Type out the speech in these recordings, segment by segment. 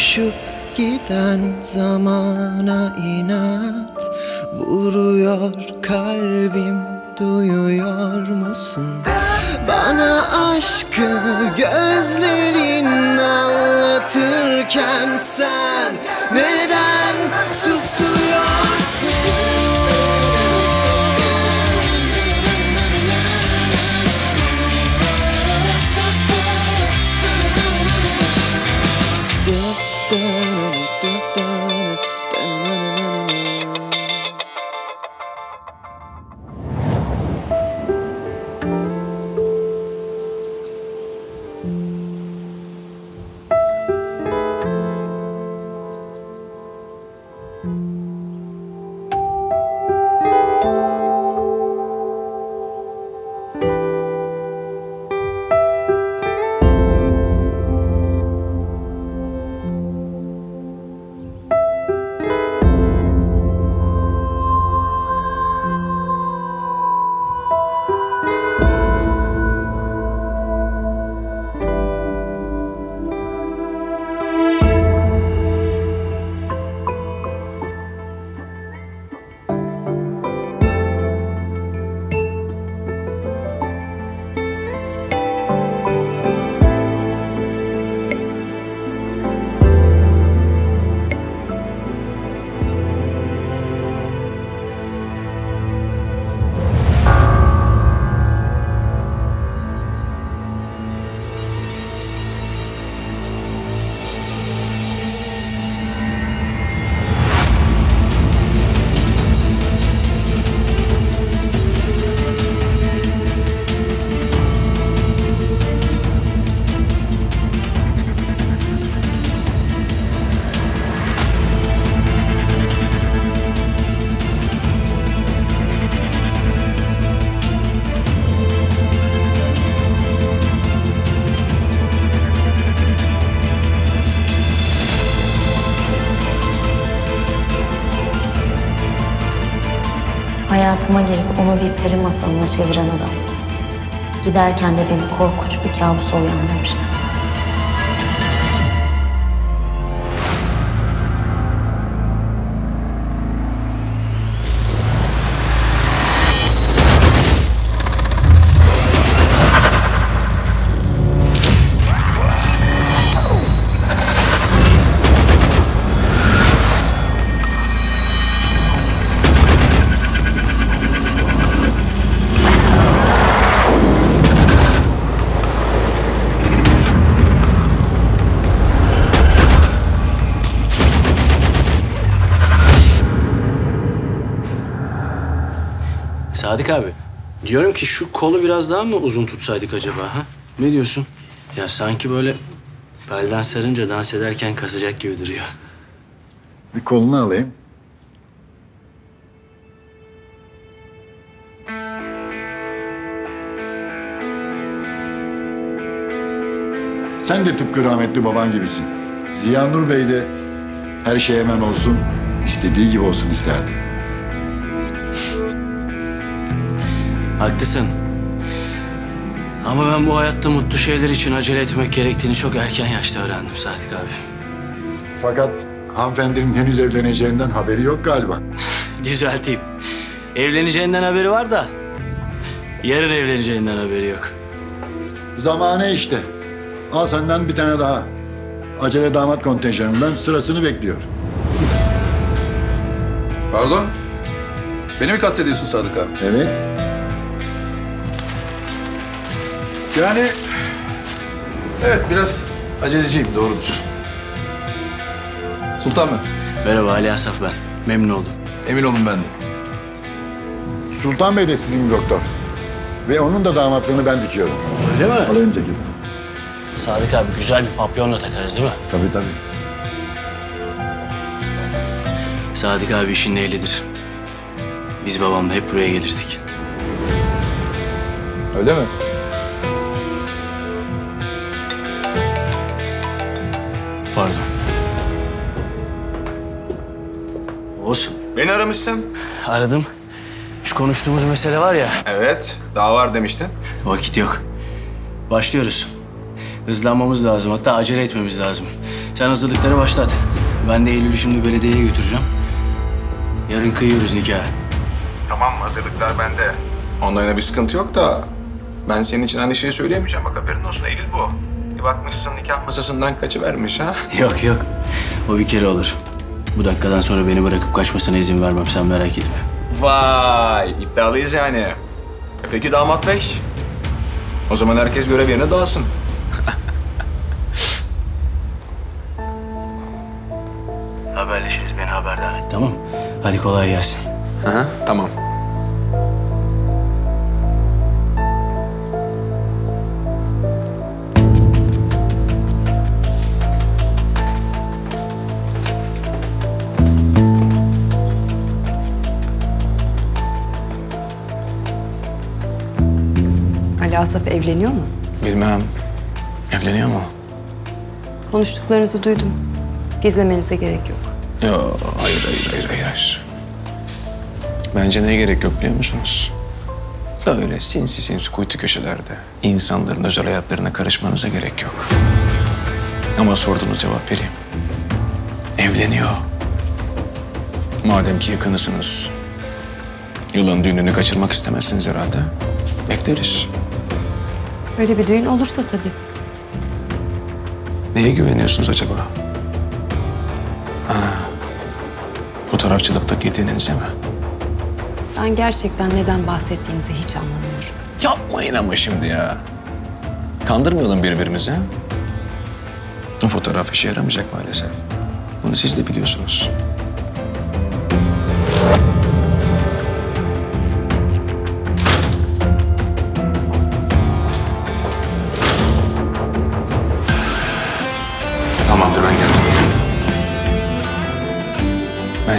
Uçuşup giden zamana inat Vuruyor kalbim duyuyor musun? Bana aşkı gözlerin anlatırken sen neden susuyorsun? Hayatıma girip onu bir peri masalına çeviren adam. Giderken de beni korkunç bir kabusa uyandırmıştı. Sadık abi, diyorum ki şu kolu biraz daha mı uzun tutsaydık acaba ha? Ne diyorsun? Ya sanki böyle belden sarınca dans ederken kasacak gibi duruyor. Bir kolunu alayım. Sen de tıpkı rahmetli baban gibisin. Ziya Nur Bey de her şey hemen olsun, istediği gibi olsun isterdi. Haklısın. Ama ben bu hayatta mutlu şeyler için acele etmek gerektiğini çok erken yaşta öğrendim Sadık abi. Fakat hanımefendinin henüz evleneceğinden haberi yok galiba. Düzelteyim. Evleneceğinden haberi var da yarın evleneceğinden haberi yok. Zamanı işte. Al senden bir tane daha. Acele damat kontenjanından sırasını bekliyor. Pardon? Beni mi kastediyorsun Sadık abi? Evet. Yani... Evet biraz aceleciyim doğrudur. Sultan ben. Merhaba Ali Asaf ben. Memnun oldum. Emin olun ben de. Sultan Bey de sizin doktor. Ve onun da damatlığını ben dikiyorum. Öyle mi? Alayım çekil. Sadık abi güzel bir papyonla takarız değil mi? Tabii tabii. Sadık abi işin ehlidir. Biz babamla hep buraya gelirdik. Öyle mi? Beni aramışsın. Aradım. Şu konuştuğumuz mesele var ya. Evet, daha var demiştin. Vakit yok. Başlıyoruz. Hızlanmamız lazım. Hatta acele etmemiz lazım. Sen hazırlıkları başlat. Ben de Eylül'ü şimdi belediyeye götüreceğim. Yarın kıyıyoruz nikahı. Tamam hazırlıklar bende. Yana bir sıkıntı yok da ben senin için aynı şeyi söyleyemeyeceğim. Bak haberin olsun Eylül bu. Bir bakmışsın nikah masasından kaçıvermiş ha. Yok yok. O bir kere olur. Bu dakikadan sonra beni bırakıp kaçmasına izin vermem. Sen merak etme. Vay iddialıyız yani. E peki damat bey? O zaman herkes görev yerine dağılsın. Haberleşiriz. Beni haberdar et. Tamam. Hadi kolay gelsin. Aha, tamam. Asaf evleniyor mu? Bilmem. Evleniyor mu? Konuştuklarınızı duydum. Gizlemenize gerek yok. Hayır, hayır, hayır, hayır, hayır. Bence neye gerek yok biliyor musunuz? Böyle sinsi sinsi kuytu köşelerde insanların özel hayatlarına karışmanıza gerek yok. Ama sorduğunuz cevap vereyim. Evleniyor. Madem ki yakınısınız, yılın düğününü kaçırmak istemezsiniz herhalde. Bekleriz. Öyle bir düğün olursa tabii. Neye güveniyorsunuz acaba? Ha, fotoğrafçılıktaki yeteneğinize mi? Ben gerçekten neden bahsettiğinizi hiç anlamıyorum. Yapmayın ama şimdi ya. Kandırmayalım birbirimizi. O fotoğraf işe yaramayacak maalesef. Bunu siz de biliyorsunuz.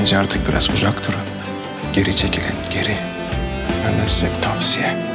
Bence artık biraz uzak durun. Geri çekilin, geri. Benden size bir tavsiye.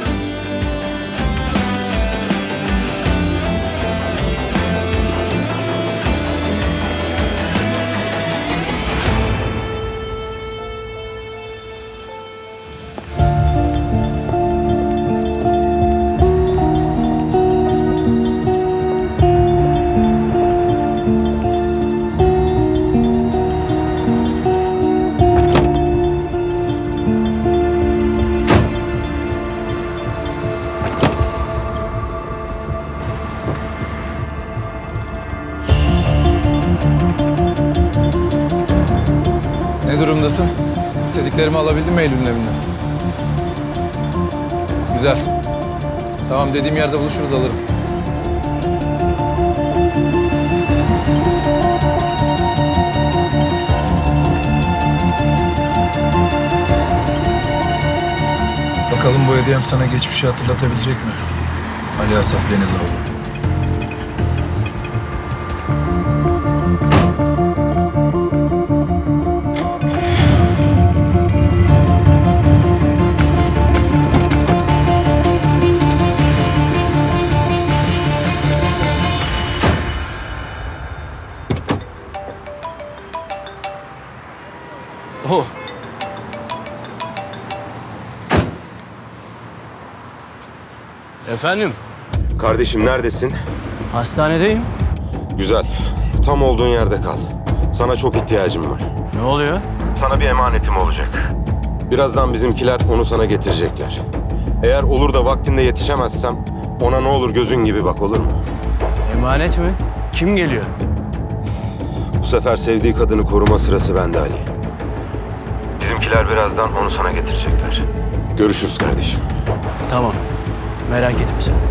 İstediklerimi alabildin mi Eylül'ün evinden? Güzel. Tamam dediğim yerde buluşuruz alırım. Bakalım bu hediyem sana geçmişi hatırlatabilecek mi? Ali Asaf Denizoğlu. Efendim? Kardeşim neredesin? Hastanedeyim. Güzel. Tam olduğun yerde kal. Sana çok ihtiyacım var. Ne oluyor? Sana bir emanetim olacak. Birazdan bizimkiler onu sana getirecekler. Eğer olur da vaktinde yetişemezsem ona ne olur gözün gibi bak olur mu? Emanet mi? Kim geliyor? Bu sefer sevdiği kadını koruma sırası bende Ali. Bizimkiler birazdan onu sana getirecekler. Görüşürüz kardeşim. Tamam. Merak etme sen.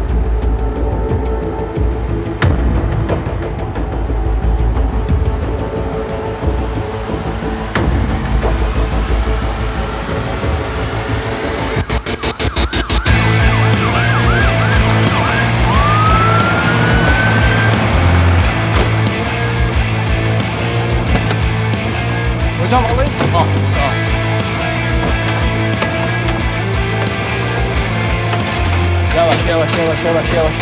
yavaş yavaş.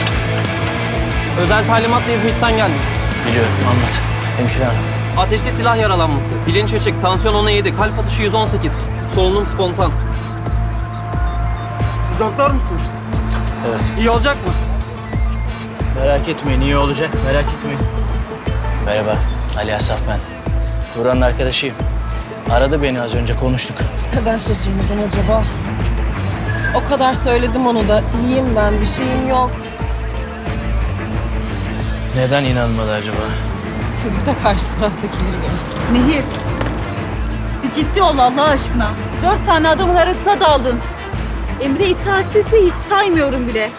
Özel talimatla İzmit'ten geldim. Biliyorum, anlat. Hemşire hanım. Ateşli silah yaralanması. Bilinç açık. Tansiyon 10'a 7. Kalp atışı 118. Solunum spontan. Siz doktor musunuz? Evet. İyi olacak mı? Merak etmeyin, iyi olacak. Merak etmeyin. Merhaba, Ali Asaf ben. Buranın arkadaşıyım. Aradı beni az önce konuştuk. Neden şaşırmadın acaba? O kadar söyledim onu da. İyiyim ben, bir şeyim yok. Neden inanmadı acaba? Siz bir de karşı taraftakileri görün. Nehir. Bir ciddi ol Allah aşkına. Dört tane adamın arasına daldın. Emre itaatsizse hiç saymıyorum bile.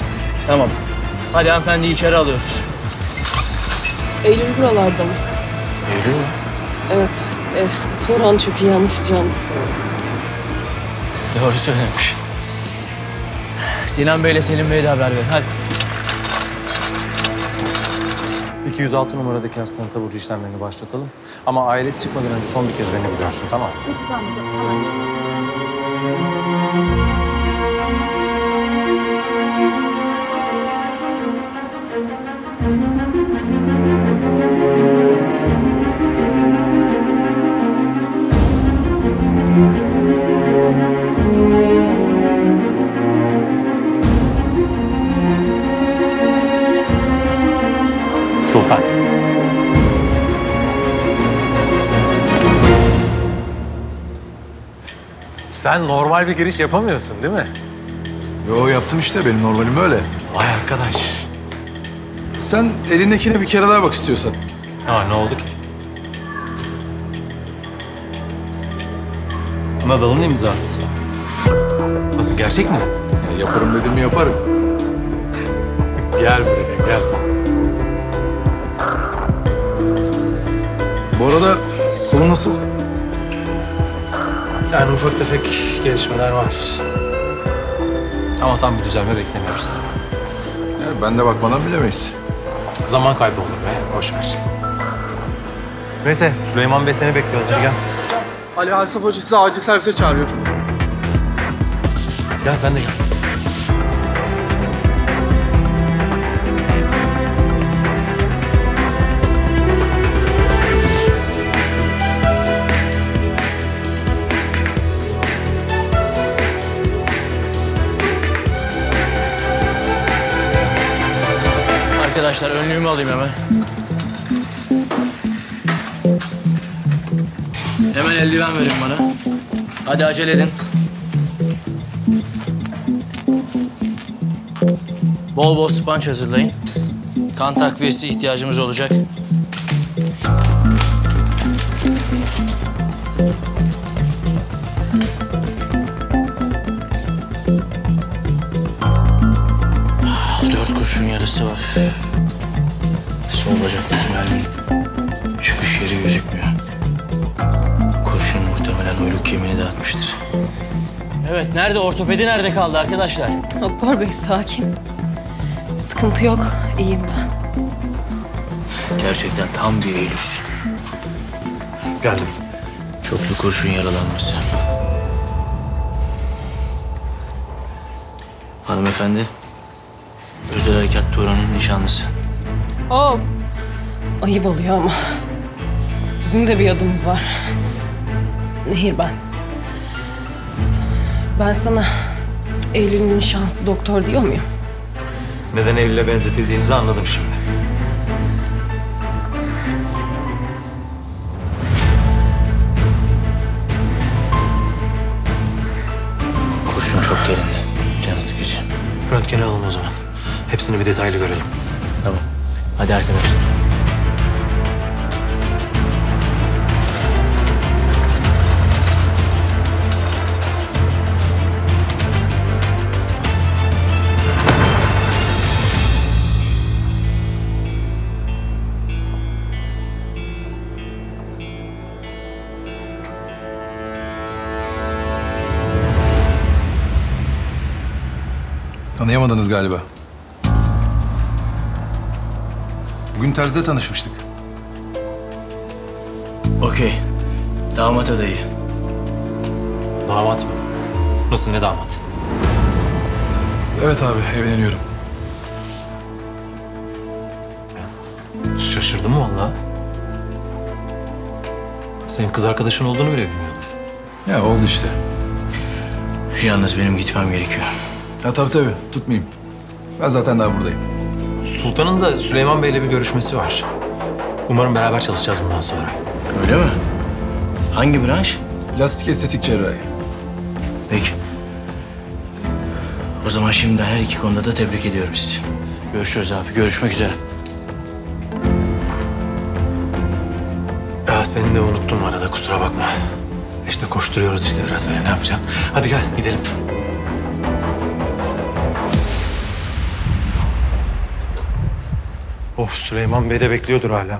Tamam. Hadi hanımefendiyi içeri alıyoruz. Eylül buralarda mı? Eylül mü? Evet. Eh, Turan çok iyi anlaşacağımızı söyledi. Doğru söylemiş. Sinan Bey'le Selim Bey'e de haber verin. Hadi. 206 numaradaki hastanın taburcu işlemlerini başlatalım. Ama ailesi çıkmadan önce son bir kez beni bir görsün tamam mı? Sultan. Sen normal bir giriş yapamıyorsun değil mi? Yo yaptım işte benim normalim öyle. Vay arkadaş. Sen elindekine bir kere daha bak istiyorsan. Ha ne oldu ki? Nadal'ın imzası. Nasıl gerçek mi? Ya yaparım dedim mi yaparım. Gel buraya gel. Bu arada kolu nasıl? Yani ufak tefek gelişmeler var. Ama tam bir düzelme beklemiyoruz tabii. Yani ben de bakmadan bilemeyiz. Zaman kaybı olur be, boş ver. Neyse, Süleyman Bey seni bekliyor. Hadi gel. Ali Asaf Hoca sizi acil servise çağırıyor. Gel sen de gel. Arkadaşlar önlüğümü alayım hemen. Hemen eldiven verin bana. Hadi acele edin. Bol bol sponge hazırlayın. Kan takviyesi ihtiyacımız olacak. Ortopedi nerede kaldı arkadaşlar? Doktor bey sakin. Sıkıntı yok. İyiyim ben. Gerçekten tam bir Eylül'sün. Geldim. Çoklu kurşun yaralanması. Hanımefendi, Özel Harekat Turan'ın nişanlısı. Oo. Ayıp oluyor ama. Bizim de bir adımız var. Nehir ben. Ben sana Eylül'ün şanslı doktor diyor muyum? Neden Eylül'e benzetildiğinizi anladım şimdi. Tanıyamadınız galiba. Bugün terzide tanışmıştık. Okey. Damat adayı. Damat mı? Nasıl ne damat? Evet abi evleniyorum. Şaşırdım valla. Senin kız arkadaşın olduğunu bile bilmiyordum. Ya oldu işte. Yalnız benim gitmem gerekiyor. Ya tabii tabii tutmayayım. Ben zaten daha buradayım. Sultan'ın da Süleyman Bey'le bir görüşmesi var. Umarım beraber çalışacağız bundan sonra. Öyle mi? Hangi branş? Plastik estetik cerrahi. Peki. O zaman şimdiden her iki konuda da tebrik ediyorum sizi. Görüşürüz abi. Görüşmek üzere. Ya seni de unuttum arada kusura bakma. İşte koşturuyoruz işte biraz böyle ne yapacaksın? Hadi gel gidelim. Of Süleyman Bey de bekliyordur hala.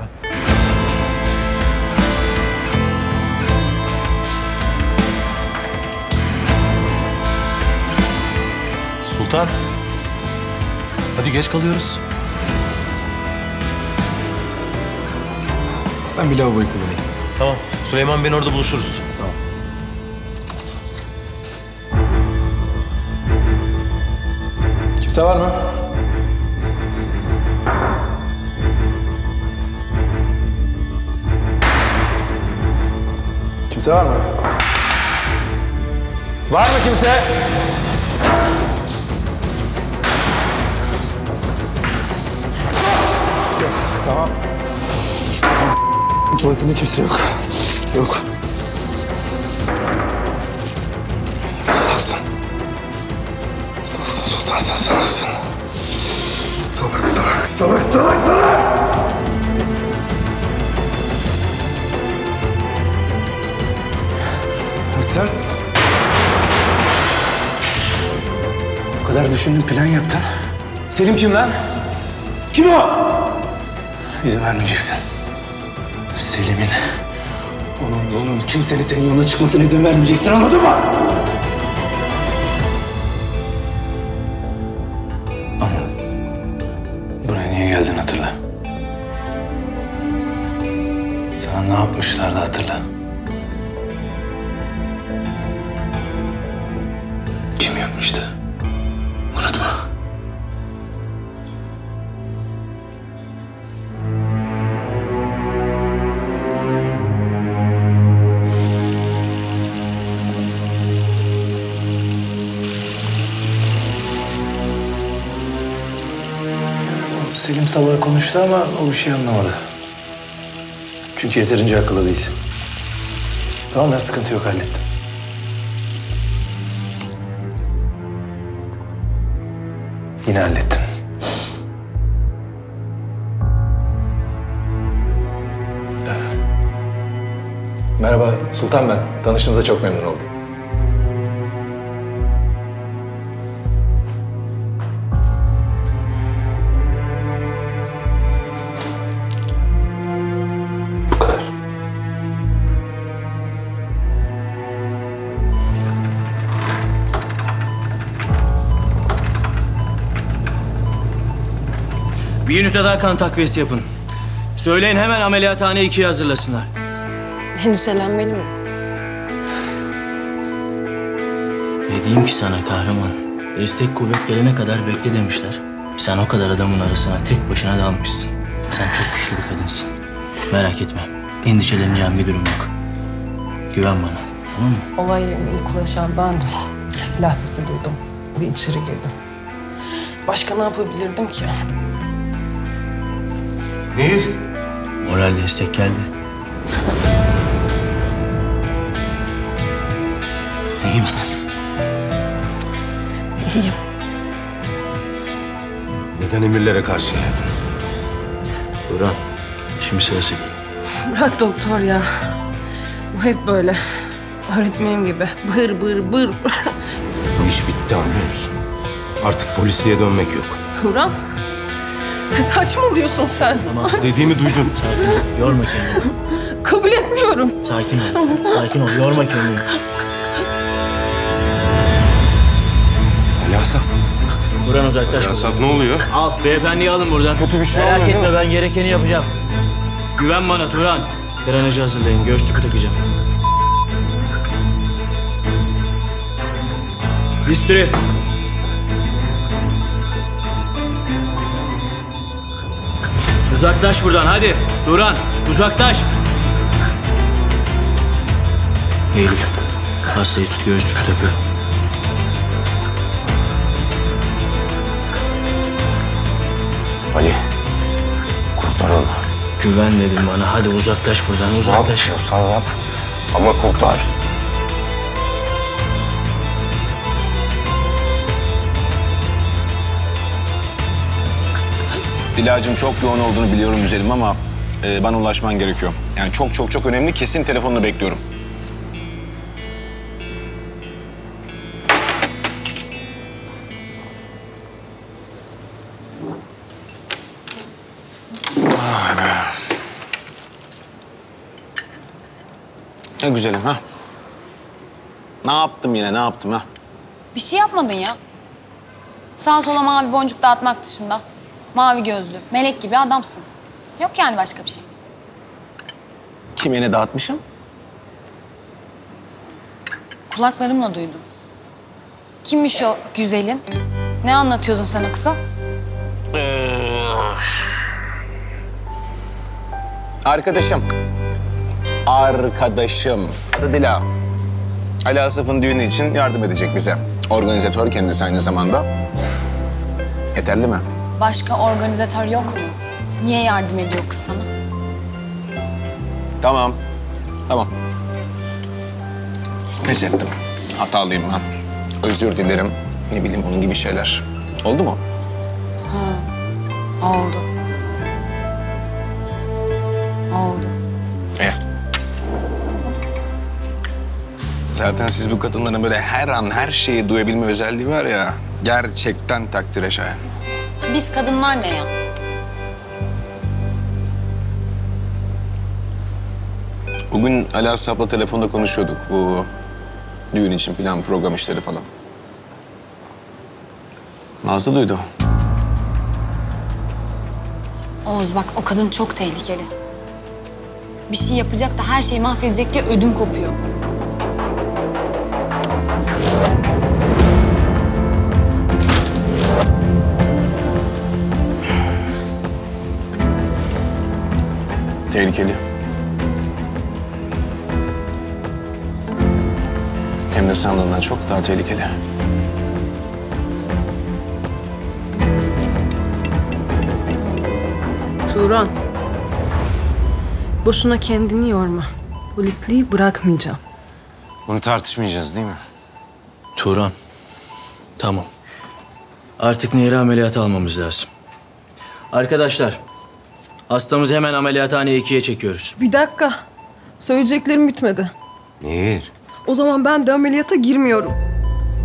Sultan. Hadi geç kalıyoruz. Ben bir lavaboyu kullanayım. Tamam. Süleyman Bey'in orada buluşuruz. Tamam. Kimse var mı? Kimse var mı? Var mı kimse? Yok, tamam. Tuvaletinde kimse yok. Yok. Düşündün, plan yaptın. Selim kim lan? Kim o? İzin vermeyeceksin. Selim'in, onun onun kimsenin senin yoluna çıkmasına izin vermeyeceksin anladın mı? Ama o bir şey anlamadı. Çünkü yeterince akıllı değil. Tamam ya sıkıntı yok hallettim. Yine hallettim. Merhaba Sultan ben. Tanıştığımıza çok memnun oldum. Bir ünite daha kan takviyesi yapın. Söyleyin hemen ameliyathane ikiye hazırlasınlar. Endişelenmeli mi? Ne diyeyim ki sana kahraman? Destek kuvvet gelene kadar bekle demişler. Sen o kadar adamın arasına tek başına dalmışsın. Sen çok güçlü bir kadınsın. Merak etme. Endişeleneceğim bir durum yok. Güven bana. Tamam mı? Olay yerine ilk ulaşan bendim. Silah sesi duydum. Bir içeri girdim. Başka ne yapabilirdim ki? Nehir. Moral destek geldi. İyi misin? İyiyim. Neden emirlere karşı geldin? Burhan. Şimdi sırası değil. Bırak doktor ya. Bu hep böyle. Öğretmenim gibi. Bır bır bır. Bu iş bitti anlıyor musun? Artık polisliğe dönmek yok. Turan. Saçmalıyorsun sen. Dediğimi duydun. Sakin ol. Yorma kendini. Kabul etmiyorum. Sakin ol. Sakin ol. Yorma kendini. Ali Asaf. Burhan uzaklaş. Ali Asaf ne oluyor? Al beyefendiyi alın buradan. Kötü bir şey Merak olmuyor, etme ben gerekeni yapacağım. Güven bana Turan. Drenajı hazırlayın. Göğüs takacağım. Bisturi. Uzaklaş buradan hadi. Turan uzaklaş. Eylül. Hastayı tut göğüs tüpü takıyor. Ali. Kurtar onu. Güven dedim bana. Hadi uzaklaş buradan uzaklaş. yapıyorsan yap. Ama kurtar. Dilacığım çok yoğun olduğunu biliyorum güzelim ama e, bana ulaşman gerekiyor. Yani çok çok çok önemli. Kesin telefonunu bekliyorum. Vay be. Ne güzelim ha. Ne yaptım yine ne yaptım ha? Bir şey yapmadın ya. Sağa sola mavi boncuk dağıtmak dışında. Mavi gözlü, melek gibi adamsın. Yok yani başka bir şey. Kime ne dağıtmışım? Kulaklarımla duydum. Kimmiş o güzelin? Ne anlatıyordun sen o kıza? Arkadaşım. Arkadaşım. Adı Dila. Ali Asaf'ın düğünü için yardım edecek bize. Organizatör kendisi aynı zamanda. Yeterli mi? Başka organizatör yok mu? Niye yardım ediyor kız sana? Tamam. Tamam. Pes ettim. Hatalıyım ben. Özür dilerim. Ne bileyim onun gibi şeyler. Oldu mu? Ha, oldu. Oldu. İyi. Zaten siz bu kadınların böyle her an her şeyi duyabilme özelliği var ya. Gerçekten takdire şayan. Biz kadınlar ne ya? Bugün Ali Asap'la telefonda konuşuyorduk bu düğün için plan program işleri falan. Nazlı duydu. Oğuz bak o kadın çok tehlikeli. Bir şey yapacak da her şeyi mahvedecek diye ödüm kopuyor. Tehlikeli. Hem de sandığından çok daha tehlikeli. Turan. Boşuna kendini yorma. Polisliği bırakmayacağım. Bunu tartışmayacağız değil mi? Turan. Tamam. Artık Nehir'i ameliyata almamız lazım. Arkadaşlar, hastamızı hemen ameliyathaneye ikiye çekiyoruz. Bir dakika. Söyleyeceklerim bitmedi. Nehir. O zaman ben de ameliyata girmiyorum.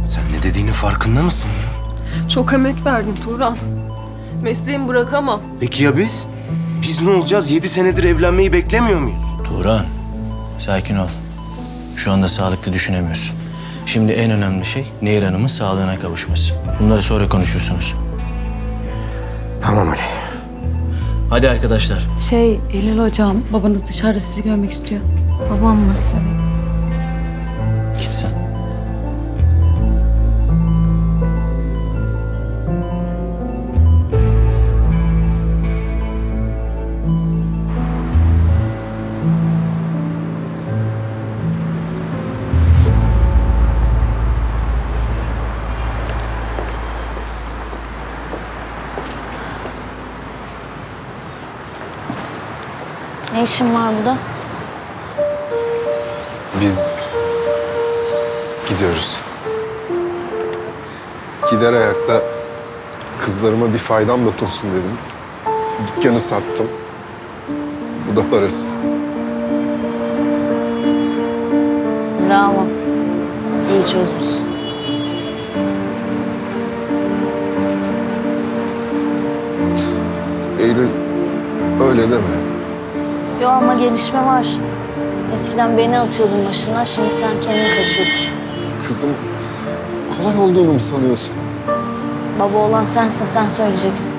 Sen ne dediğinin farkında mısın? Çok emek verdim Turan. Mesleğimi bırakamam. Peki ya biz? Biz ne olacağız? Yedi senedir evlenmeyi beklemiyor muyuz? Turan, sakin ol. Şu anda sağlıklı düşünemiyorsun. Şimdi en önemli şey Nehir Hanım'ın sağlığına kavuşması. Bunları sonra konuşursunuz. Tamam Ali. Hadi arkadaşlar. Şey Eylül hocam babanız dışarıda sizi görmek istiyor. Babam mı? Git sen. Ne işin var burada? Biz gidiyoruz. Gider ayakta kızlarıma bir faydam dokunsun dedim. Dükkanı sattım. Bu da parası. Bravo. İyi çözmüşsün. Eylül öyle deme. Yo ama gelişme var. Eskiden beni atıyordun başına, şimdi sen kendin kaçıyorsun. Kızım kolay olduğunu mu sanıyorsun? Baba olan sensin, sen söyleyeceksin.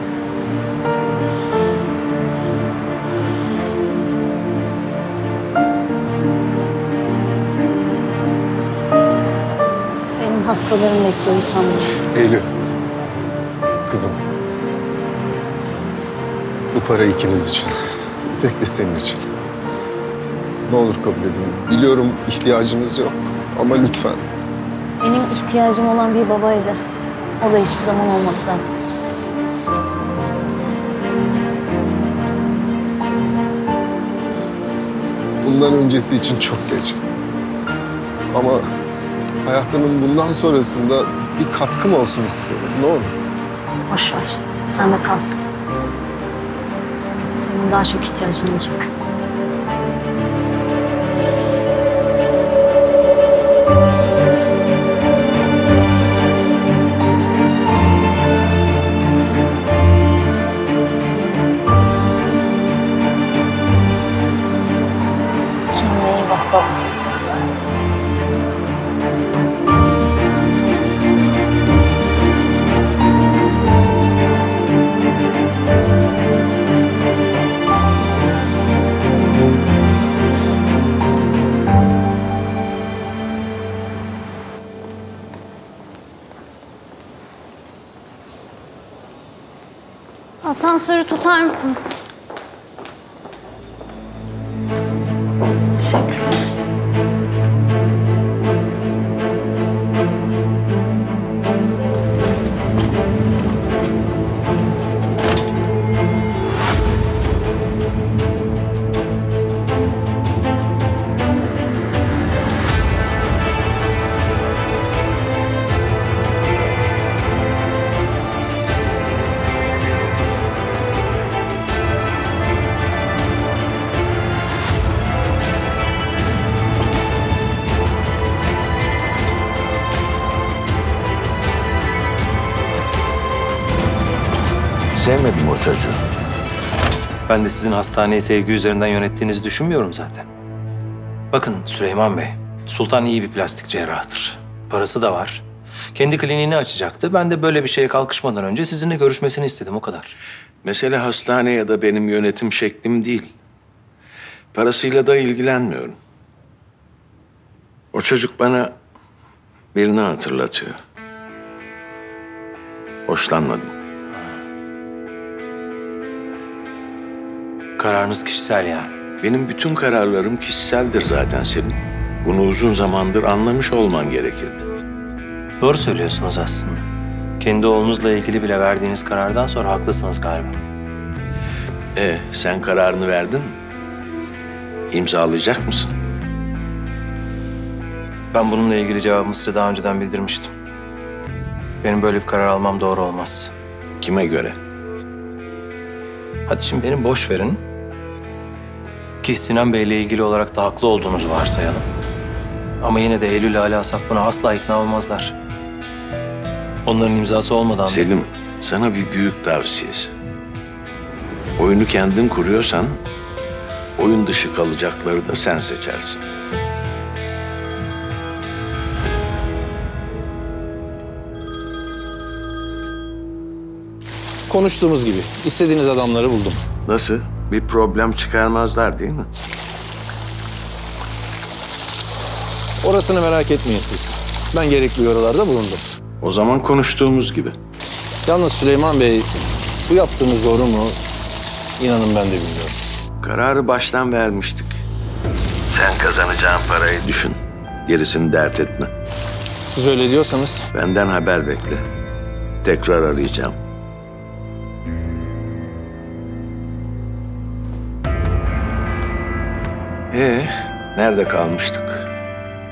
Benim hastalarım bekliyor, lütfen buyur. Eylül. Kızım. Bu para ikiniz için. Ve senin için. Ne olur kabul edin. Biliyorum ihtiyacınız yok ama lütfen. Benim ihtiyacım olan bir babaydı. O da hiçbir zaman olmadı zaten. bundan öncesi için çok geç. Ama hayatının bundan sonrasında bir katkım olsun istiyorum. Ne olur. Boş ver. Sen de kalsın. Senin daha çok ihtiyacın olacak. time since Sevmedim o çocuğu. Ben de sizin hastaneyi sevgi üzerinden yönettiğinizi düşünmüyorum zaten. Bakın Süleyman Bey, Sultan iyi bir plastik cerrahtır. Parası da var. Kendi kliniğini açacaktı. Ben de böyle bir şeye kalkışmadan önce sizinle görüşmesini istedim, o kadar. Mesele hastane ya da benim yönetim şeklim değil. Parasıyla da ilgilenmiyorum. O çocuk bana birini hatırlatıyor. Hoşlanmadım. Kararınız kişisel yani. Benim bütün kararlarım kişiseldir zaten senin. Bunu uzun zamandır anlamış olman gerekirdi. Doğru söylüyorsunuz aslında. Kendi oğlunuzla ilgili bile verdiğiniz karardan sonra haklısınız galiba. E, sen kararını verdin mi? İmzalayacak mısın? Ben bununla ilgili cevabımı size daha önceden bildirmiştim. Benim böyle bir karar almam doğru olmaz. Kime göre? Hadi şimdi beni boş verin. Ki Sinan Bey'le ilgili olarak da haklı olduğunuzu varsayalım. Ama yine de Eylül ile Ali Asaf buna asla ikna olmazlar. Onların imzası olmadan... Selim, sana bir büyük tavsiyesi. Oyunu kendin kuruyorsan, oyun dışı kalacakları da sen seçersin. Konuştuğumuz gibi istediğiniz adamları buldum. Nasıl? Bir problem çıkarmazlar değil mi? Orasını merak etmeyin siz. Ben gerekli uyarılarda bulundum. O zaman konuştuğumuz gibi. Yalnız Süleyman Bey, bu yaptığınız doğru mu? İnanın ben de bilmiyorum. Kararı baştan vermiştik. Sen kazanacağın parayı düşün. Gerisini dert etme. Siz öyle diyorsanız... Benden haber bekle. Tekrar arayacağım. Ee, nerede kalmıştık?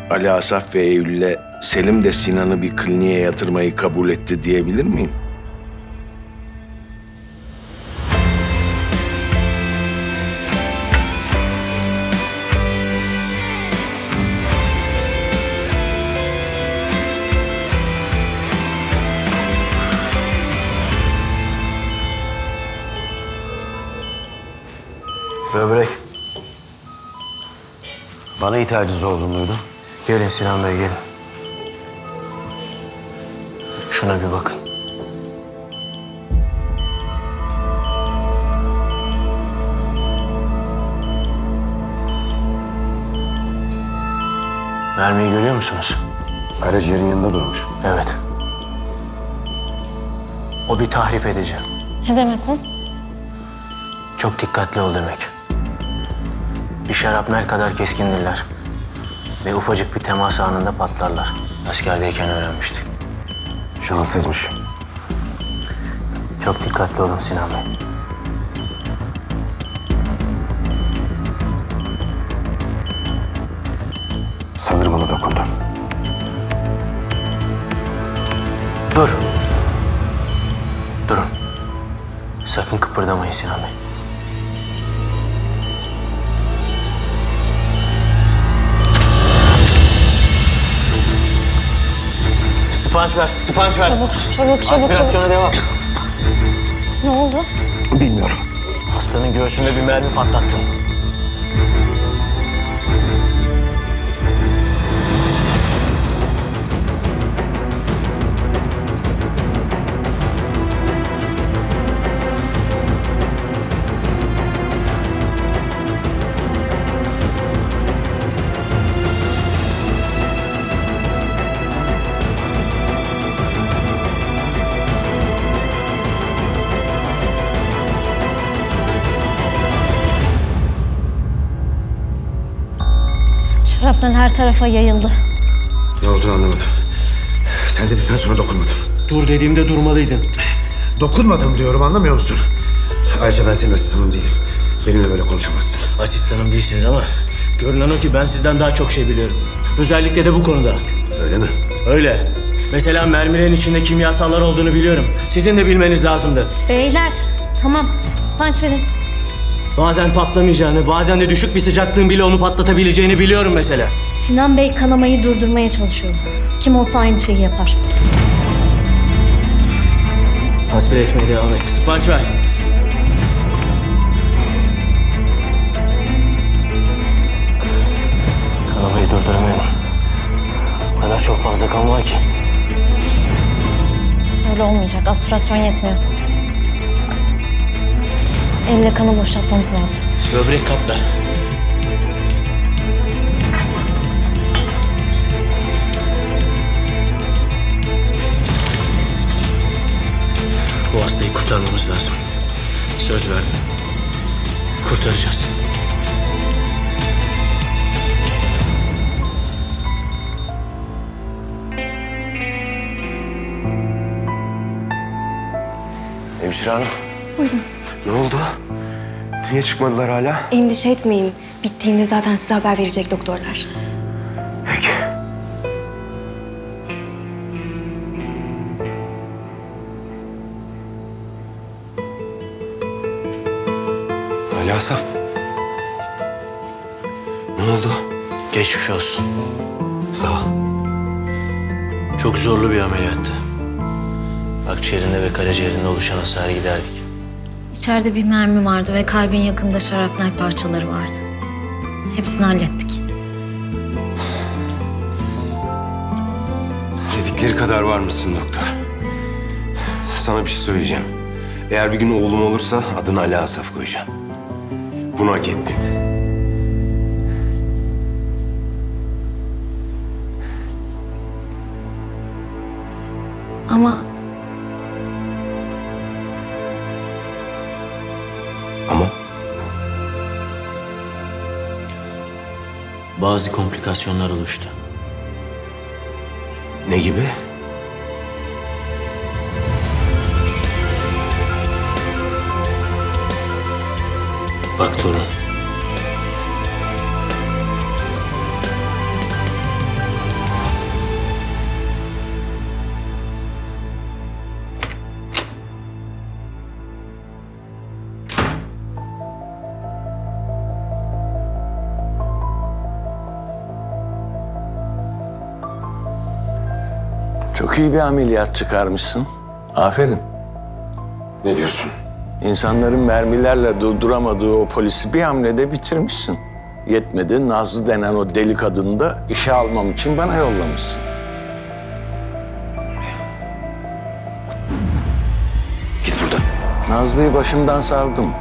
Ali Asaf ve Eylül'le Selim de Sinan'ı bir kliniğe yatırmayı kabul etti diyebilir miyim? Bana ihtiyacınız olduğunu duydum. Gelin Sinan Bey gelin. Şuna bir bakın. Mermiyi görüyor musunuz? Karaciğerin yanında durmuş. Evet. O bir tahrip edici. Ne demek o? Çok dikkatli ol demek. Bir şarapnel kadar keskindirler. Ve ufacık bir temas anında patlarlar. Askerdeyken öğrenmiştik. Şanssızmış. Çok dikkatli olun Sinan Bey. Sanırım ona dokundu. Dur. Durun. Sakın kıpırdamayın Sinan Bey. Spanç ver, spanç ver. Çabuk, çabuk, çabuk, Aspirasyona çabuk. devam. Ne oldu? Bilmiyorum. Hastanın göğsünde bir mermi patlattın. Şarapnel her tarafa yayıldı. Ne olduğunu anlamadım. Sen dedikten sonra dokunmadım. Dur dediğimde durmalıydın. Dokunmadım diyorum anlamıyor musun? Ayrıca ben senin asistanın değilim. Benimle böyle konuşamazsın. Asistanım değilsiniz ama görünen o ki ben sizden daha çok şey biliyorum. Özellikle de bu konuda. Öyle mi? Öyle. Mesela mermilerin içinde kimyasallar olduğunu biliyorum. Sizin de bilmeniz lazımdı. Beyler tamam spanç verin. Bazen patlamayacağını, bazen de düşük bir sıcaklığın bile onu patlatabileceğini biliyorum mesela. Sinan Bey kanamayı durdurmaya çalışıyordu. Kim olsa aynı şeyi yapar. Aspire etmeye devam et. Spanç ver. Kanamayı durduramıyorum. O kadar çok fazla kan var ki. Öyle olmayacak. Aspirasyon yetmiyor. Elle kanı boşaltmamız lazım. Böbrek kaplar. Bu hastayı kurtarmamız lazım. Söz verdim. Kurtaracağız. Hemşire hanım, Buyurun. ne oldu? Niye çıkmadılar hala? Endişe etmeyin. Bittiğinde zaten size haber verecek doktorlar. Peki. Ali Asaf. Ne oldu? Geçmiş olsun. Sağ ol. Çok zorlu bir ameliyattı. Akciğerinde ve karaciğerinde oluşan hasarı giderdik. İçeride bir mermi vardı ve kalbin yakında şarapnel parçaları vardı. Hepsini hallettik. Dedikleri kadar var mısın doktor? Sana bir şey söyleyeceğim. Eğer bir gün oğlum olursa adını Ali Asaf koyacağım. Bunu hak ettin. Bazı komplikasyonlar oluştu. ne gibi? Bak torun. Çok iyi bir ameliyat çıkarmışsın. Aferin. Ne diyorsun? İnsanların mermilerle durduramadığı o polisi bir hamlede bitirmişsin. Yetmedi Nazlı denen o deli kadını da işe almam için bana yollamışsın. Git buradan. Nazlı'yı başımdan savdım.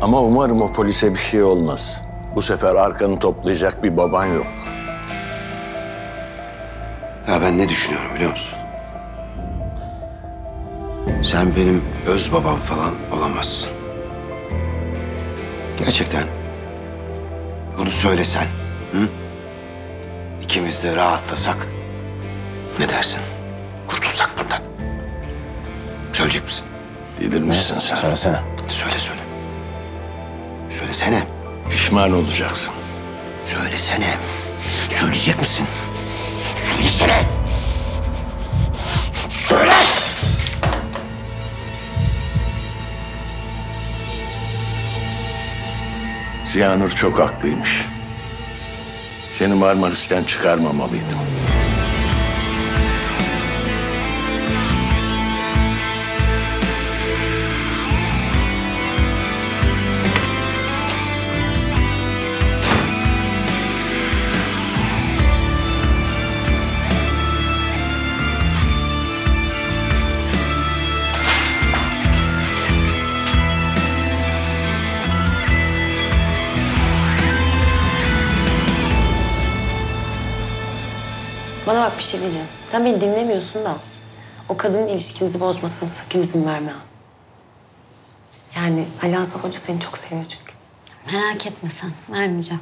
Ama umarım o polise bir şey olmaz. Bu sefer arkanı toplayacak bir baban yok. Ben ne düşünüyorum biliyor musun? Sen benim öz babam falan olamazsın. Gerçekten bunu söylesen, hı? İkimiz de rahatlasak, ne dersin? Kurtulsak bundan. Söyleyecek misin? Delirmişsin sen. Söylesene. Söyle söyle. Söylesene. Pişman olacaksın. Söylesene. Söyleyecek misin? Söylesene. Söyle. Ziyanur çok haklıymış. Seni Marmaris'ten çıkarmamalıydım. Bak bir şey diyeceğim. Sen beni dinlemiyorsun da o kadının ilişkinizi bozmasına sakın izin verme. Yani Ali Asaf Hoca seni çok seviyor çünkü. Merak etme sen. Vermeyeceğim.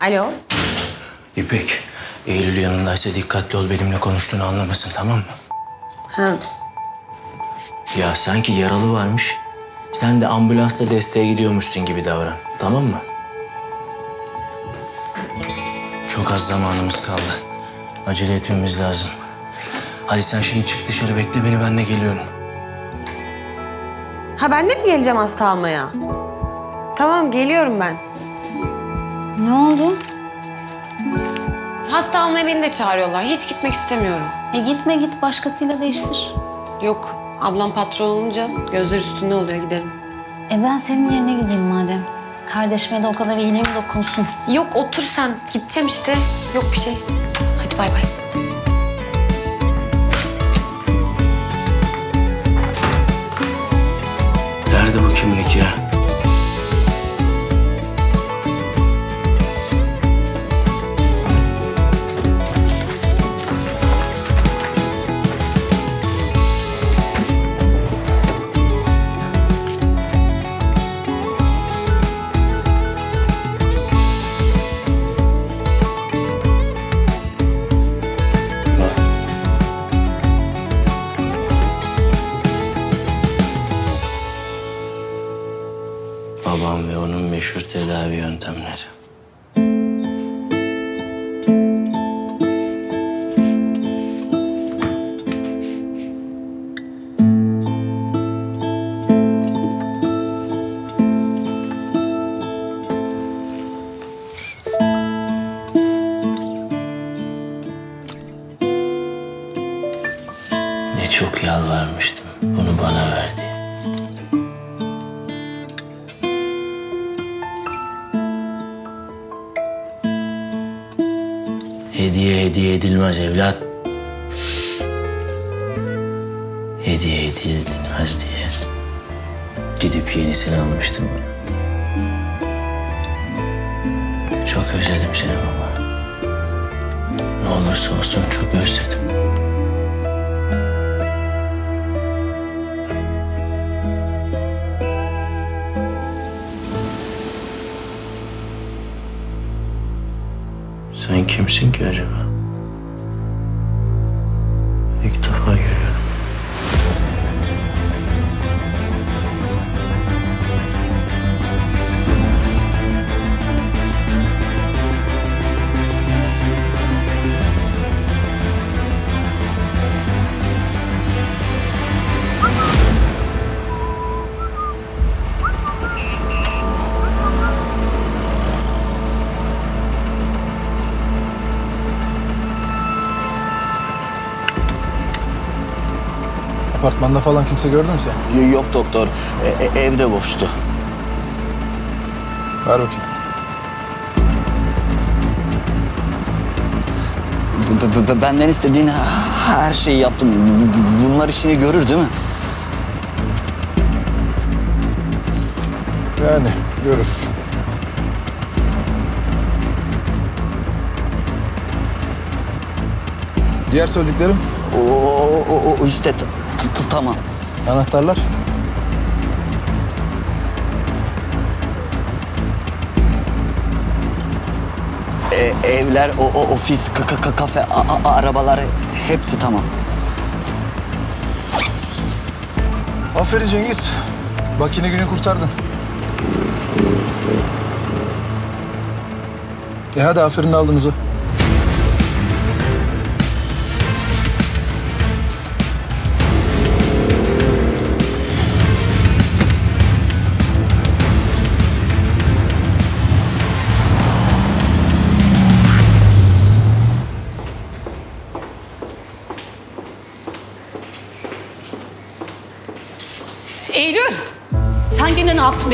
Alo. İpek, Eylül yanındaysa dikkatli ol benimle konuştuğunu anlamasın tamam mı? Ha. Ya sanki yaralı varmış. Sen de ambulansla desteğe gidiyormuşsun gibi davran. Tamam mı? Çok az zamanımız kaldı. Acele etmemiz lazım. Hadi sen şimdi çık dışarı bekle beni ben de geliyorum. Ha ben de mi geleceğim hasta almaya? Tamam geliyorum ben. Ne oldu? Hasta almaya beni de çağırıyorlar. Hiç gitmek istemiyorum. E gitme git başkasıyla değiştir. Yok. Ablam patron olunca gözler üstünde oluyor gidelim. E ben senin yerine gideyim madem. Kardeşime de o kadar iyiliğim dokunsun. Yok otur sen. Gideceğim işte. Yok bir şey. Hadi bay bay. Nerede bu kimlik ya? Apartmanda falan kimse gördün mü sen? Yok doktor. E- e- evde boştu. Ver bakayım. B- b- benden istediğin her şeyi yaptım. B- Bunlar işini görür değil mi? Yani görür. Diğer söylediklerim? O, o, o- o işte tamam. Anahtarlar? E- evler, o, o ofis, ka- ka- kafe, a- a- arabalar hepsi tamam. Aferin Cengiz. Bak yine günü kurtardın. E hadi aferin de aldınız o.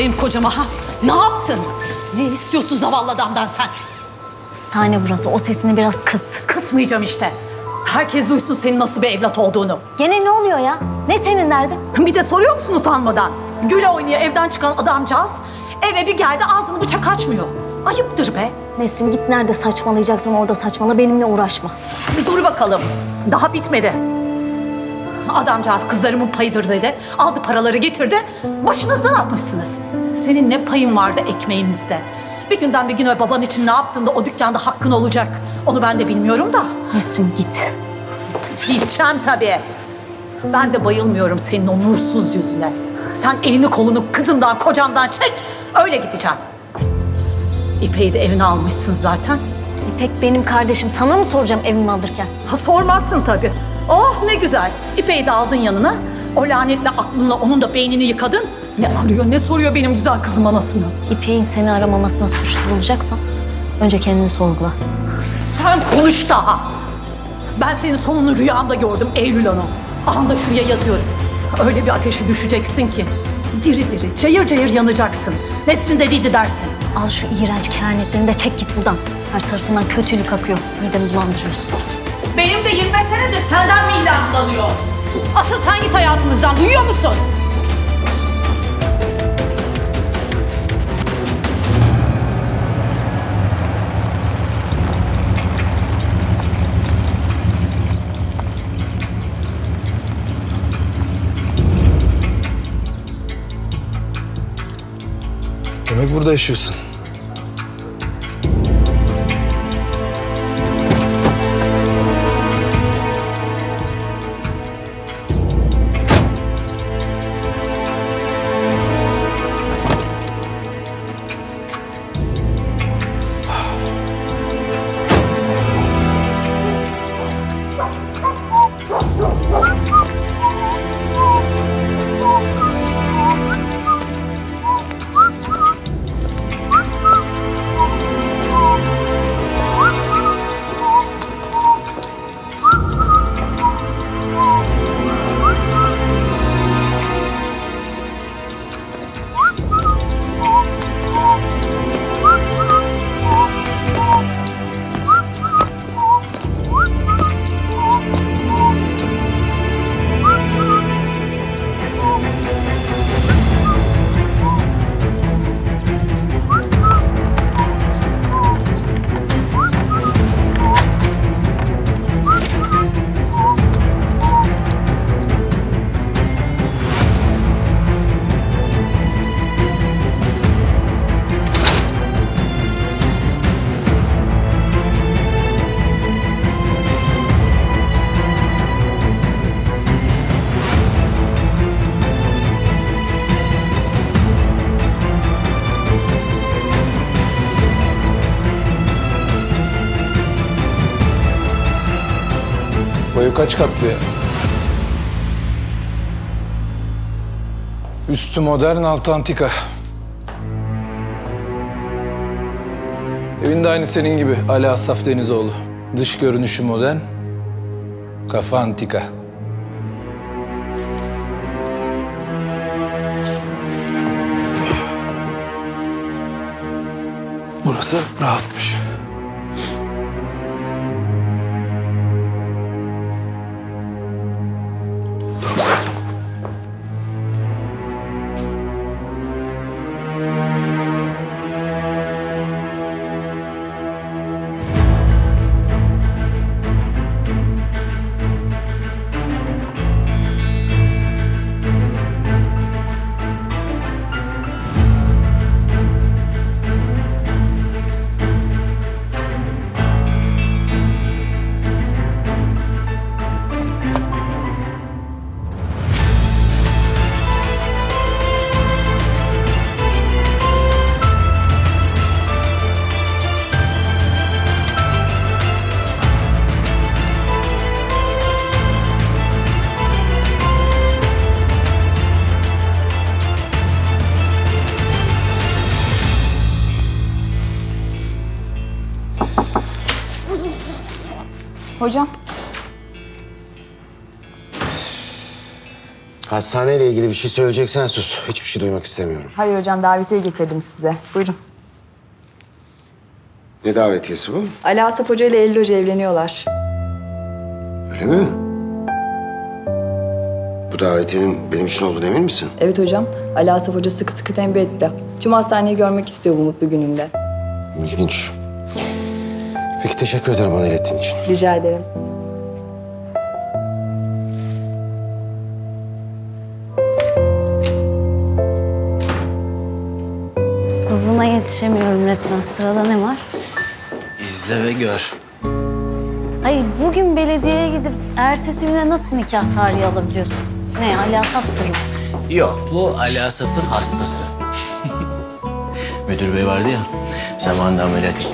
benim kocama ha? Ne yaptın? Ne istiyorsun zavallı adamdan sen? Hastane burası. O sesini biraz kıs. Kısmayacağım işte. Herkes duysun senin nasıl bir evlat olduğunu. Gene ne oluyor ya? Ne senin derdin? Bir de soruyor musun utanmadan? Güle oynaya evden çıkan adamcağız eve bir geldi ağzını bıçak açmıyor. Ayıptır be. Nesrin git nerede saçmalayacaksan orada saçmala. Benimle uğraşma. Dur bakalım. Daha bitmedi. Adamcağız kızlarımın payıdır dedi. Aldı paraları getirdi. Başınızdan atmışsınız. Senin ne payın vardı ekmeğimizde? Bir günden bir güne baban için ne yaptın da o dükkanda hakkın olacak? Onu ben de bilmiyorum da. Nesrin git. Gideceğim tabii. Ben de bayılmıyorum senin o nursuz yüzüne. Sen elini kolunu kızımdan, kocamdan çek. Öyle gideceğim. İpek'i de evine almışsın zaten. İpek benim kardeşim. Sana mı soracağım evimi alırken? Ha sormazsın tabii. Oh ne güzel. İpek'i de aldın yanına. O lanetle aklınla onun da beynini yıkadın. Ne arıyor ne soruyor benim güzel kızım anasını. İpek'in seni aramamasına suçlu bulacaksan önce kendini sorgula. Sen konuş daha. Ben senin sonunu rüyamda gördüm Eylül Hanım. Aha da şuraya yazıyorum. Öyle bir ateşe düşeceksin ki. Diri diri, cayır cayır yanacaksın. Nesrin dediydi dersin. Al şu iğrenç kehanetlerini de çek git buradan. Her tarafından kötülük akıyor. Midemi bulandırıyorsun. Benim de 20 senedir senden midem bulanıyor. Asıl sen git hayatımızdan, duyuyor musun? Demek burada yaşıyorsun. Üstü modern, altı antika. Evin de aynı senin gibi Ali Asaf Denizoğlu. Dış görünüşü modern, kafa antika. Burası rahatmış. Hocam. Hastaneyle ilgili bir şey söyleyeceksen sus. Hiçbir şey duymak istemiyorum. Hayır hocam davetiye getirdim size. Buyurun. Ne davetiyesi bu? Ali Asaf Hoca ile Eylül Hoca evleniyorlar. Öyle mi? Bu davetiyenin benim için olduğunu emin misin? Evet hocam. Ali Asaf Hoca sıkı sıkı tembih etti. Tüm hastaneyi görmek istiyor bu mutlu gününde. İlginç. Peki teşekkür ederim bana ilettiğin için. Rica ederim. Hızına yetişemiyorum resmen. Sırada ne var? İzle ve gör. Hayır bugün belediyeye gidip ertesi güne nasıl nikah tarihi alabiliyorsun? Ne Ali Asaf sırrı mı? Yok bu Ali Asaf'ın hastası. Müdür bey vardı ya. Zamanında ameliyat.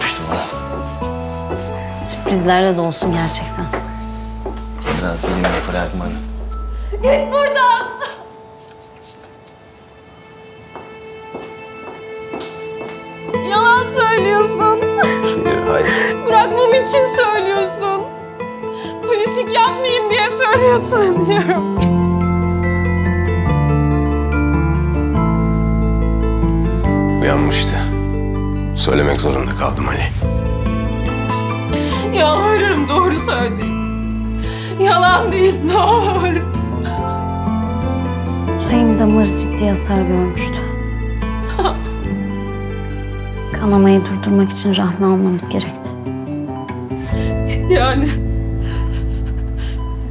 Sürprizlerle dolsun gerçekten. Daha filmin fragmanı. Git buradan. Yalan söylüyorsun. Hayır. Bırakmam için söylüyorsun. Polislik yapmayayım diye söylüyorsun diyorum. Uyanmıştı. Söylemek zorunda kaldım Ali. Yalvarırım doğru söyleyin. Yalan değil ne olur. Rahim damarı ciddi hasar görmüştü. Kanamayı durdurmak için rahmi almamız gerekti. Yani...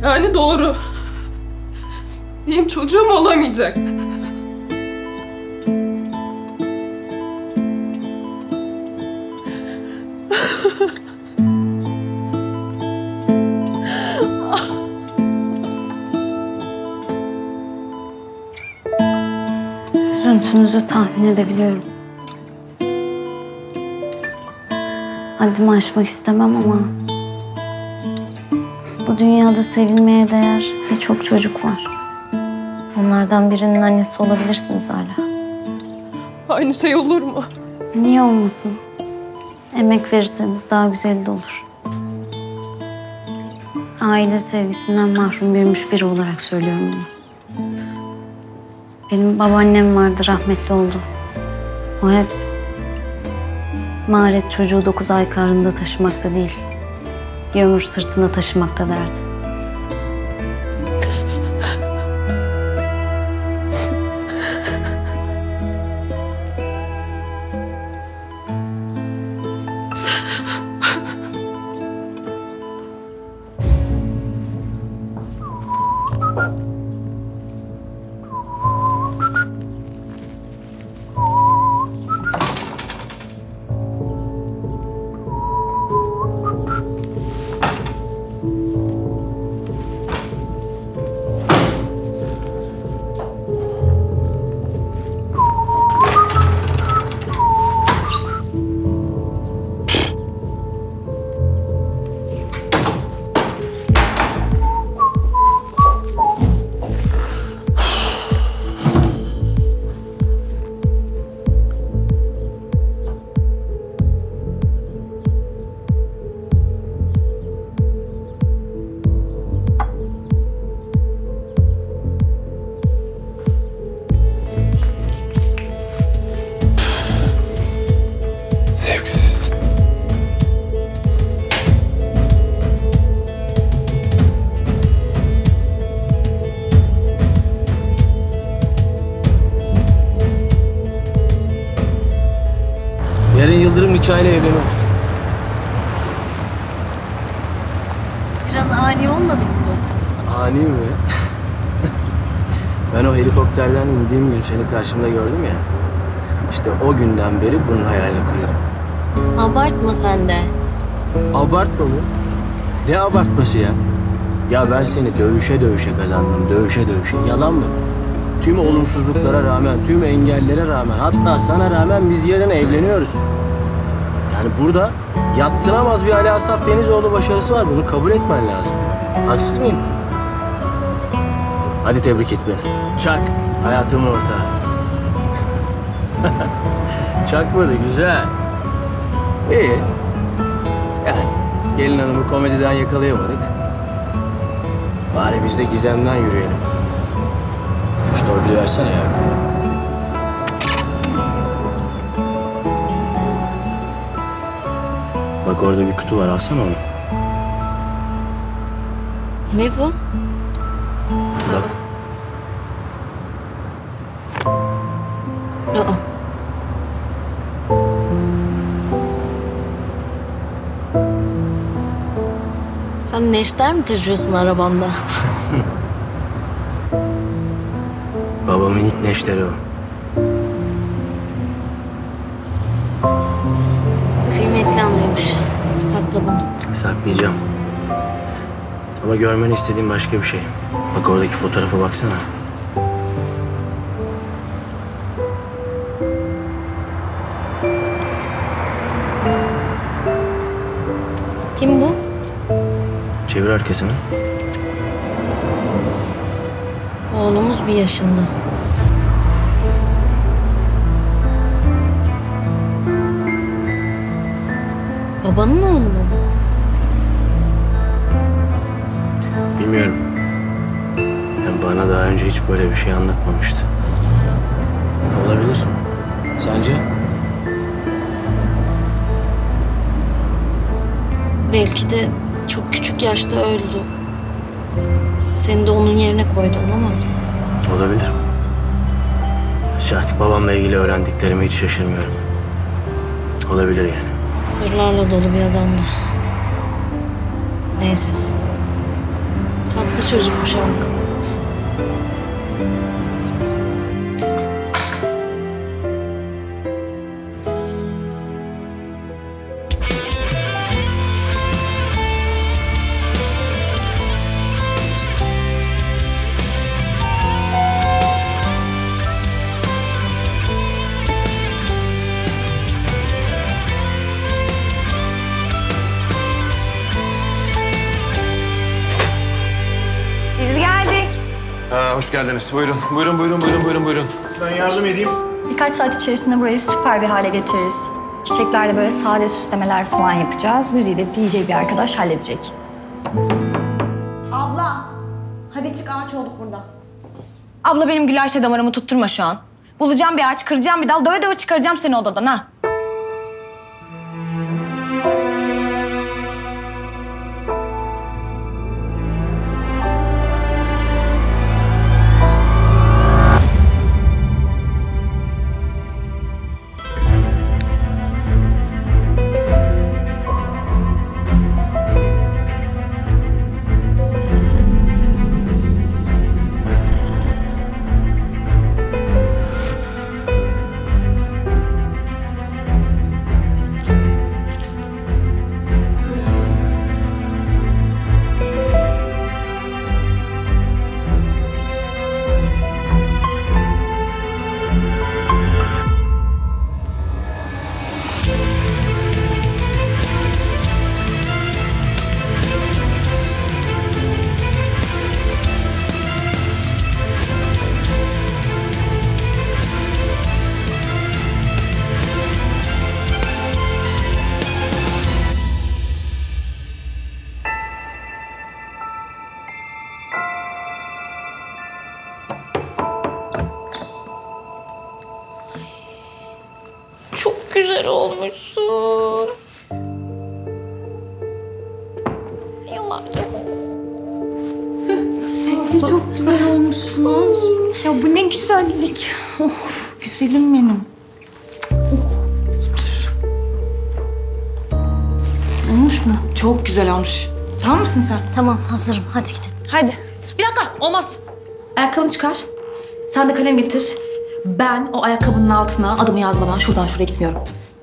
Yani doğru. Benim çocuğum olamayacak. Üzüntünüzü tahmin edebiliyorum. Haddimi aşmak istemem ama... Bu dünyada sevilmeye değer birçok çocuk var. Onlardan birinin annesi olabilirsiniz hala. Aynı şey olur mu? Niye olmasın? Emek verirseniz daha güzeli de olur. Aile sevgisinden mahrum büyümüş biri olarak söylüyorum bunu. Benim babaannem vardı, rahmetli oldu. O hep maharet çocuğu dokuz ay karnında taşımakta değil, bir sırtında taşımakta derdi. Nikahıyla evleniyoruz. Biraz ani olmadı mı bu? Ani mi? ben o helikopterden indiğim gün seni karşımda gördüm ya. İşte o günden beri bunun hayalini kuruyorum. Abartma sen de. Abartma mı? Ne abartması ya? Ya ben seni dövüşe dövüşe kazandım, dövüşe dövüşe. Yalan mı? Tüm olumsuzluklara rağmen, tüm engellere rağmen, hatta sana rağmen biz yarın evleniyoruz. Yani burada yatsınamaz bir Ali Asaf Denizoğlu başarısı var. Bunu kabul etmen lazım. Haksız mıyım? Hadi tebrik et beni. Çak, hayatımın ortağı. Çakmadı, güzel. İyi. Yani Gelin hanımı komediden yakalayamadık. Bari biz de gizemden yürüyelim. Şu torpili versene ya. Bak orada bir kutu var, alsana onu. Ne bu? Bak. Aa. Sen neşter mi taşıyorsun arabanda? Babamın ilk neşteri o. Ama görmeni istediğim başka bir şey. Bak oradaki fotoğrafa baksana. Kim bu? Çevir arkasını. Oğlumuz bir yaşında. Babanın oğlu mu? Böyle bir şey anlatmamıştı. Olabilir. Sence? Belki de çok küçük yaşta öldü. Seni de onun yerine koydu olamaz mı? Olabilir. İşte artık babamla ilgili öğrendiklerime hiç şaşırmıyorum. Olabilir yani. Sırlarla dolu bir adamdı. Neyse. Tatlı çocukmuş ama. Geldiniz. Buyurun, buyurun, buyurun, buyurun, buyurun, buyurun. Ben yardım edeyim. Birkaç saat içerisinde burayı süper bir hale getiririz. Çiçeklerle böyle sade süslemeler falan yapacağız. Müziği de DJ bir arkadaş halledecek. Abla. Hadi çık ağaç olduk burada. Abla benim Gülayşe damarımı tutturma şu an. Bulacağım bir ağaç, kıracağım bir dal, döve döve çıkaracağım seni odadan ha. Tamam hazırım. Hadi gidelim. Hadi. Bir dakika olmaz. Ayakkabını çıkar. Sen de kalem getir. Ben o ayakkabının altına adımı yazmadan şuradan şuraya gitmiyorum.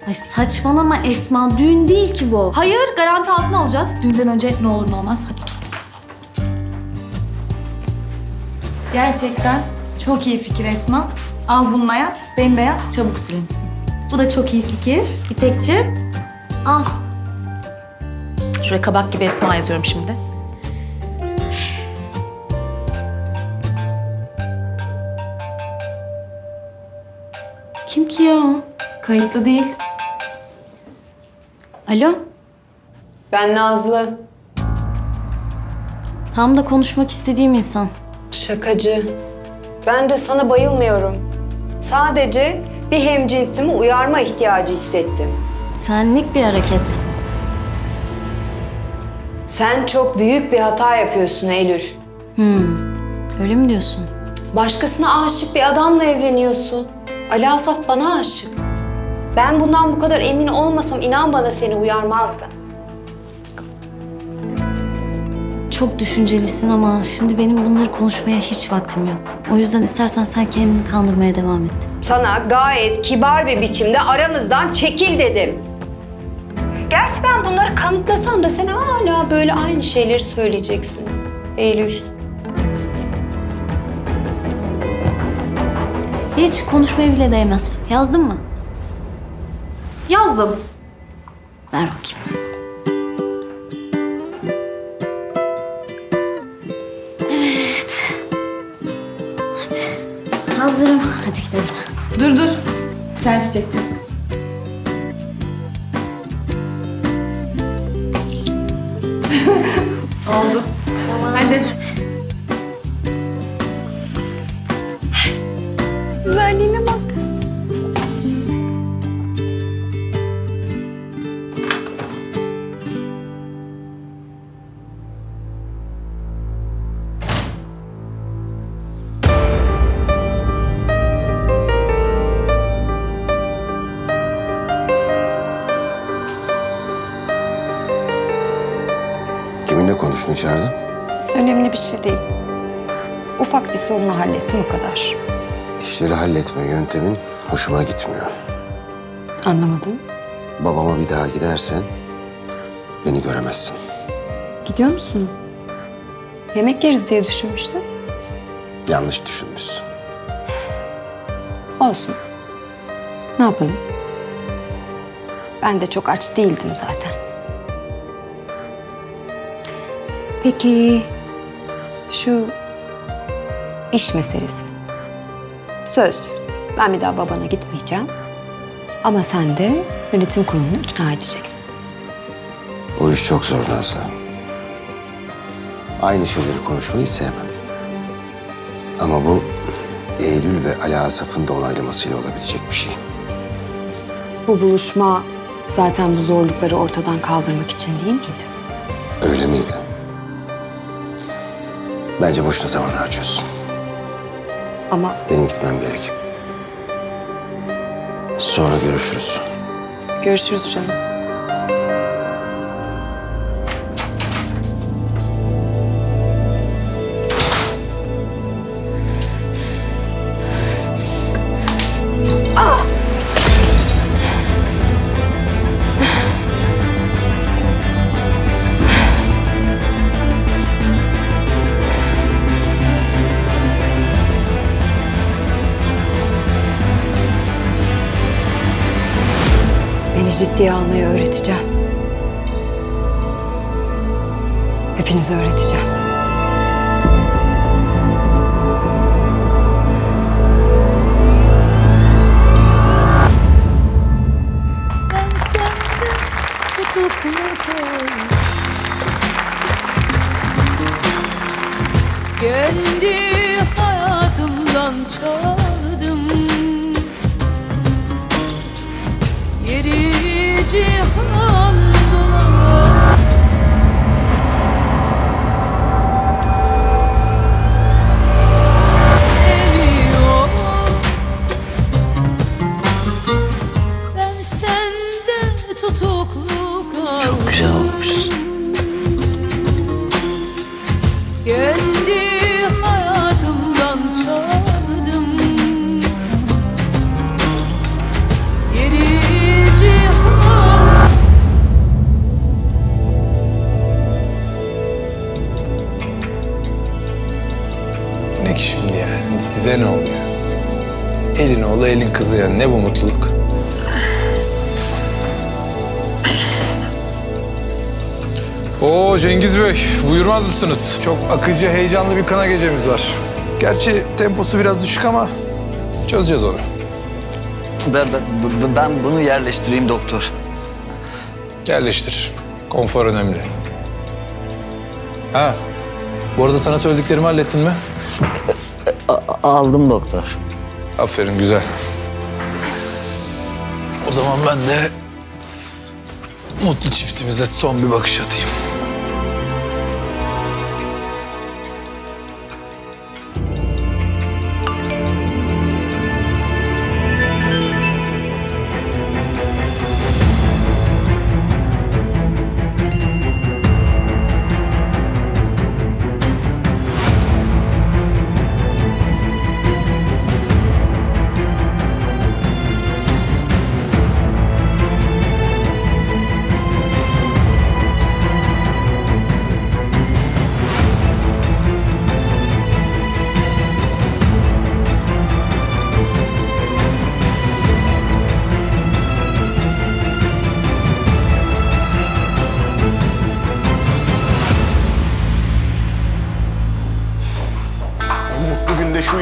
Ay saçmalama Esma. Düğün değil ki bu. Hayır garanti altına alacağız. Düğünden önce ne olur ne olmaz. Hadi otur. Gerçekten çok iyi fikir Esma. Al bununla yaz, beni de yaz, çabuk silinsin. Bu da çok iyi fikir. İpekçi. Al. Şuraya kabak gibi Esma yazıyorum şimdi. Kim ki ya? Kayıtlı değil. Alo? Ben Nazlı. Tam da konuşmak istediğim insan. Şakacı. Ben de sana bayılmıyorum. Sadece bir hemcinsimi uyarma ihtiyacı hissettim. Senlik bir hareket. Sen çok büyük bir hata yapıyorsun Eylül. Hmm. Öyle mi diyorsun? Başkasına aşık bir adamla evleniyorsun. Ali Asaf bana aşık. Ben bundan bu kadar emin olmasam inan bana seni uyarmazdı. Çok düşüncelisin ama şimdi benim bunları konuşmaya hiç vaktim yok. O yüzden istersen sen kendini kandırmaya devam et. Sana gayet kibar bir biçimde aramızdan çekil dedim. Gerçi ben bunları kanıtlasam da sen hala böyle aynı şeyleri söyleyeceksin. Eylül. Hiç konuşmaya bile değmez. Yazdın mı? Yazdım. Ver bakayım. Evet. Hadi. Hazırım. Hadi gidelim. Dur dur. Selfie çekeceğiz. Oldu. Hadi. Güzelliğine bir sorunu hallettim o kadar. İşleri halletme yöntemin hoşuma gitmiyor. Anlamadım. Babama bir daha gidersen beni göremezsin. Gidiyor musun? Yemek yeriz diye düşünmüştüm. Yanlış düşünmüşsün. Olsun. Ne yapalım? Ben de çok aç değildim zaten. Peki şu iş meselesi. Söz. Ben bir daha babana gitmeyeceğim. Ama sen de yönetim kurulunu ikna edeceksin. O iş çok zor Nazlı. Aynı şeyleri konuşmayı sevmem. Ama bu Eylül ve Ali Asaf'ın da onaylamasıyla olabilecek bir şey. Bu buluşma zaten bu zorlukları ortadan kaldırmak için değil miydi? Öyle miydi? Bence boşuna zaman harcıyorsun. Ama Benim gitmem gerek. Sonra görüşürüz. görüşürüz canım. Ciddiye almayı öğreteceğim. Hepinize öğreteceğim. Ben senden tutuklu kaldım. Kendi hayatımdan çaldım buyurmaz mısınız? Çok akıcı, heyecanlı bir kına gecemiz var. Gerçi temposu biraz düşük ama çözeceğiz onu. Ben, ben, ben bunu yerleştireyim doktor. Yerleştir. Konfor önemli. Ha, bu arada sana söylediklerimi hallettin mi? aldım doktor. Aferin, güzel. O zaman ben de mutlu çiftimize son bir bakış atayım.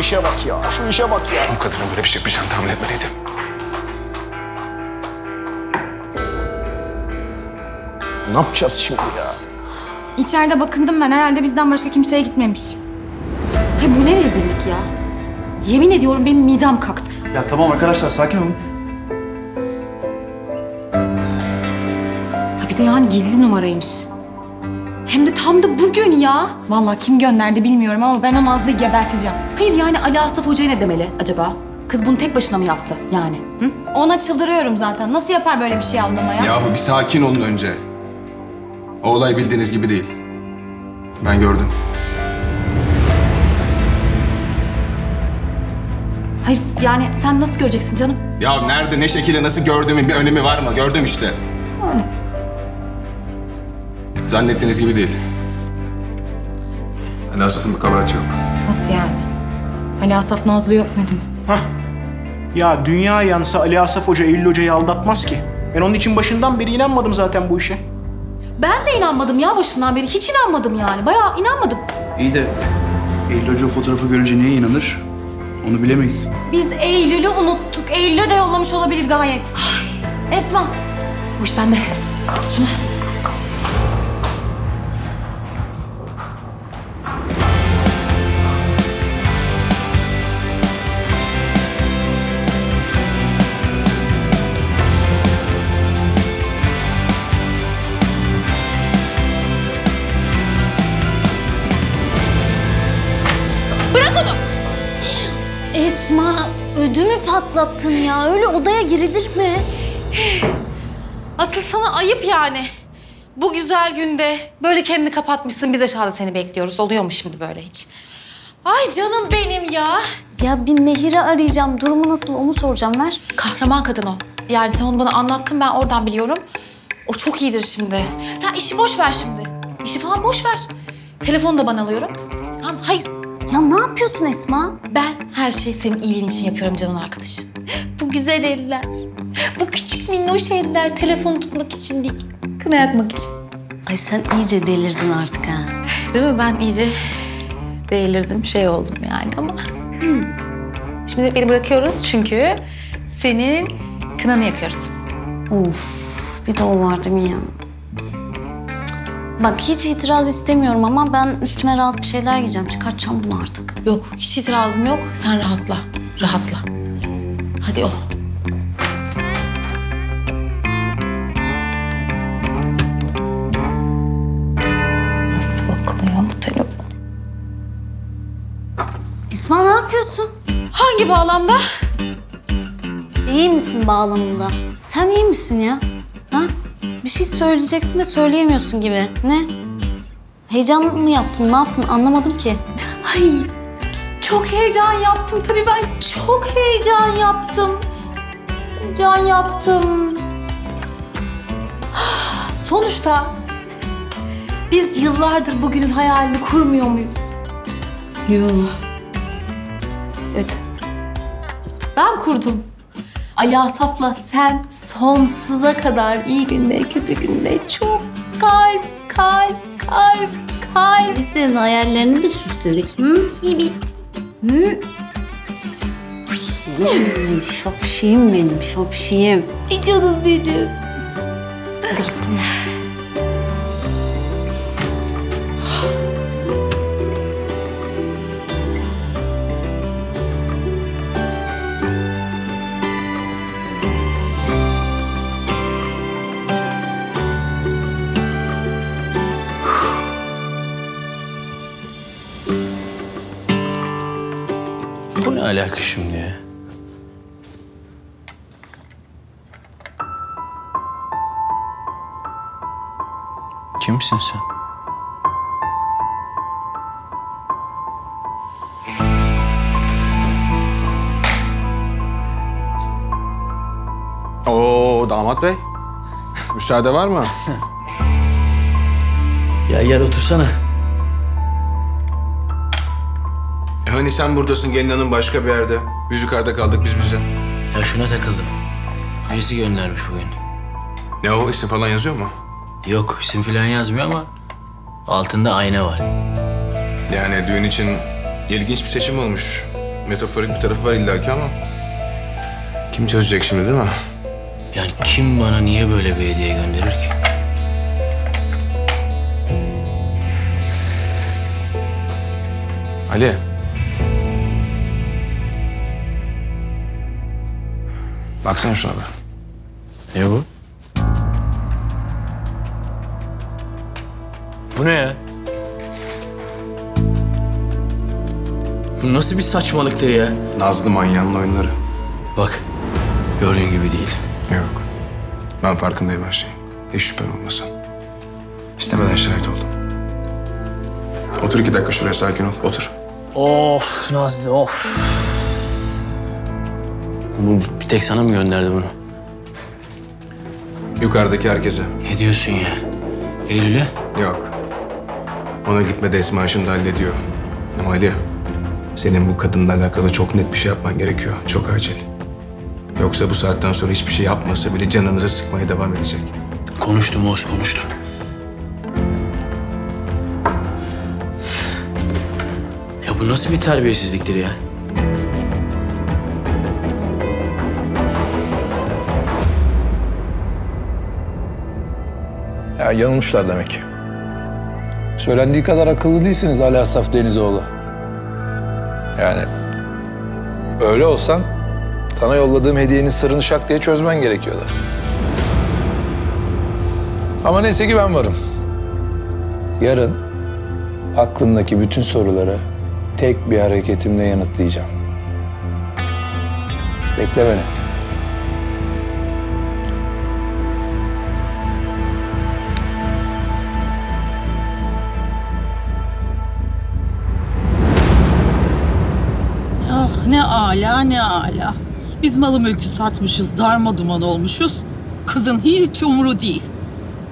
İşe bak ya. Şu işe bak ya. Bu kadının böyle bir şey yapacağını tahmin etmeliydim. Ne yapacağız şimdi ya? İçeride bakındım ben. Herhalde bizden başka kimseye gitmemiş. Hay bu ne rezillik ya. Yemin ediyorum benim midem kalktı. Ya tamam arkadaşlar sakin olun. Ha bir de yani gizli numaraymış. Hem de tam da bugün ya. Vallahi kim gönderdi bilmiyorum ama ben o Nazlı'yı geberteceğim. Hayır yani Ali Asaf Hoca'ya ne demeli acaba? Kız bunu tek başına mı yaptı yani? Hı? Ona çıldırıyorum zaten. Nasıl yapar böyle bir şey anlamaya? Yahu bir sakin olun önce. O olay bildiğiniz gibi değil. Ben gördüm. Hayır yani sen nasıl göreceksin canım? Ya nerede, ne şekilde, nasıl gördüğümün bir önemi var mı? Gördüm işte. Zannettiğiniz gibi değil. Ali Asaf'ın bir kabahati yok. Nasıl yani? Ali Asaf Nazlı'yı öpmedi mi? Hah. Ya dünya yansa Ali Asaf Hoca Eylül Hoca'yı aldatmaz ki. Ben onun için başından beri inanmadım zaten bu işe. Ben de inanmadım ya başından beri. Hiç inanmadım yani. Bayağı inanmadım. İyi de Eylül Hoca o fotoğrafı görünce neye inanır? Onu bilemeyiz. Biz Eylül'ü unuttuk. Eylül'ü de yollamış olabilir gayet. Esma. Bu iş bende. Tut şunu. Ödümü patlattın ya. Öyle odaya girilir mi? Asıl sana ayıp yani. Bu güzel günde böyle kendini kapatmışsın. Biz aşağıda seni bekliyoruz. Oluyor mu şimdi böyle hiç? Ay canım benim ya. Ya bir Nehir'i arayacağım. Durumu nasıl onu soracağım ver. Kahraman kadın o. Yani sen onu bana anlattın ben oradan biliyorum. O çok iyidir şimdi. Sen işi boş ver şimdi. İşi falan boş ver. Telefonu da ben alıyorum. Tamam hayır. Ya ne yapıyorsun Esma? Ben her şeyi senin iyiliğin için yapıyorum canım arkadaşım. Bu güzel eller. Bu küçük minnoş eller telefonu tutmak için değil. Kına yakmak için. Ay sen iyice delirdin artık ha. Değil mi? Ben iyice delirdim, şey oldum yani ama... Şimdi beni bırakıyoruz çünkü senin kınanı yakıyoruz. Of bir de o var değil mi ya? Bak hiç itiraz istemiyorum ama ben üstüme rahat bir şeyler giyeceğim. Çıkartacağım bunu artık. Yok, hiç itirazım yok. Sen rahatla, rahatla. Hadi o. Nasıl bakılıyor bu telefon? Esma ne yapıyorsun? Hangi bağlamda? İyi misin bağlamında? Sen iyi misin ya? Şey söyleyeceksin de söyleyemiyorsun gibi. Ne? Heyecan mı yaptın? Ne yaptın? Anlamadım ki. Ay çok heyecan yaptım tabii ben çok heyecan yaptım. Heyecan yaptım. Sonuçta biz yıllardır bugünün hayalini kurmuyor muyuz? Yok. Evet. Ben kurdum. Ali Asaf'la sen sonsuza kadar iyi günde kötü günde çok kalp kalp kalp kalp. Biz senin hayallerini mi süsledik? Hı? Evet. Hı? Ay, Şapşiyim benim, şapşiyim. Ay canım benim. Hadi gittim ben. Alaka şimdi ya? Kimsin sen? Oo damat bey. Müsaade var mı? Gel gel otursana. Hani sen buradasın gelin hanım başka bir yerde. Biz yukarıda kaldık biz bize. Ya şuna takıldım. Birisi göndermiş bugün. Ne o isim falan yazıyor mu? Yok isim falan yazmıyor ama altında ayna var. Yani düğün için ilginç bir seçim olmuş. Metaforik bir tarafı var illaki ama. Kim çözecek şimdi değil mi? Yani kim bana niye böyle bir hediye gönderir ki? Ali. Baksana şuna be. Ne bu? Bu ne ya? Bu nasıl bir saçmalıktır ya? Nazlı manyağının oyunları. Bak, gördüğün gibi değil. Yok. Ben farkındayım her şeyin. Hiç şüphen olmasın. İstemeden şahit oldum. Otur iki dakika şuraya sakin ol. Otur. Of Nazlı of. Bu bir tek sana mı gönderdi bunu? Yukarıdaki herkese. Ne diyorsun ya? Eylül'e? Yok. Ona gitmede Esma şimdi hallediyor. Ama Ali, senin bu kadınla alakalı çok net bir şey yapman gerekiyor. Çok acil. Yoksa bu saatten sonra hiçbir şey yapmasa bile canınızı sıkmaya devam edecek. Konuştum Oğuz konuştum. Ya bu nasıl bir terbiyesizliktir ya? Ya yanılmışlar demek ki. Söylendiği kadar akıllı değilsiniz Ali Asaf Denizoğlu. Yani öyle olsan sana yolladığım hediyenin sırrını şak diye çözmen gerekiyordu. Ama neyse ki ben varım. Yarın aklındaki bütün soruları tek bir hareketimle yanıtlayacağım. Bekle beni. Ne ala ne ala. Biz malı mülkü satmışız, darma duman olmuşuz. Kızın hiç umuru değil.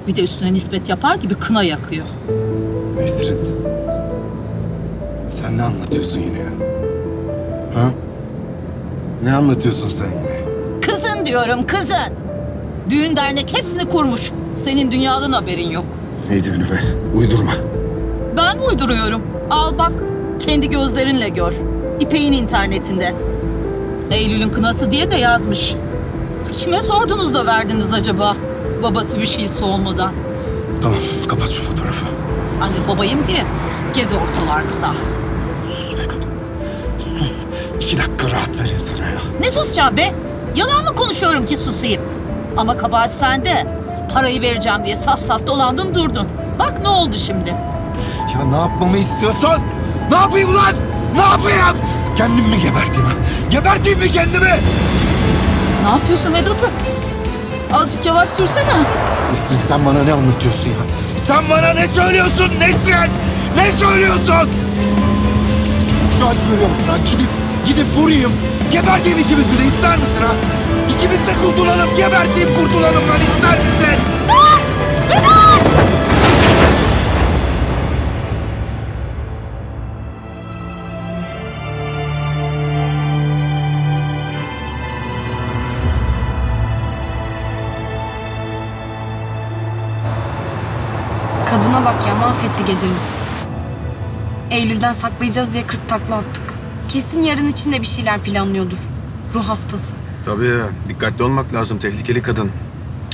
Bir de üstüne nispet yapar gibi kına yakıyor. Nesrin. Sen ne anlatıyorsun yine ya? Ha? Ne anlatıyorsun sen yine? Kızın diyorum kızın. Düğün dernek hepsini kurmuş. Senin dünyadan haberin yok. Ne düğünü be? Uydurma. Ben uyduruyorum. Al bak. Kendi gözlerinle gör. İpek'in internetinde. Eylül'ün kınası diye de yazmış. Kime sordunuz da verdiniz acaba? Babası bir şeysi olmadan. Tamam kapat şu fotoğrafı. Sanki babayım diye gezi ortalarda. Sus be kadın. Sus. İki dakika rahat ver insana ya. Ne susacağım be? Yalan mı konuşuyorum ki susayım? Ama kabahat sende. Parayı vereceğim diye saf saf dolandın durdun. Bak ne oldu şimdi? Ya ne yapmamı istiyorsun? Ne yapayım ulan? Ne yapayım? Kendimi mi geberteyim ha? Geberteyim mi kendimi? Ne yapıyorsun Vedat'ım? Azıcık yavaş sürsene. Nesrin sen bana ne anlatıyorsun ya? Sen bana ne söylüyorsun Nesrin? Ne söylüyorsun? Şu acı görüyor musun ha? Gidip, gidip vurayım. Geberteyim ikimizi de ister misin ha? İkimiz de kurtulalım. Geberteyim kurtulalım lan ister misin? Dur! Vedat! Kadına bak ya mahvetti gecemizi. Eylül'den saklayacağız diye kırk takla attık. Kesin yarın için de bir şeyler planlıyordur. Ruh hastası. Tabii dikkatli olmak lazım. Tehlikeli kadın.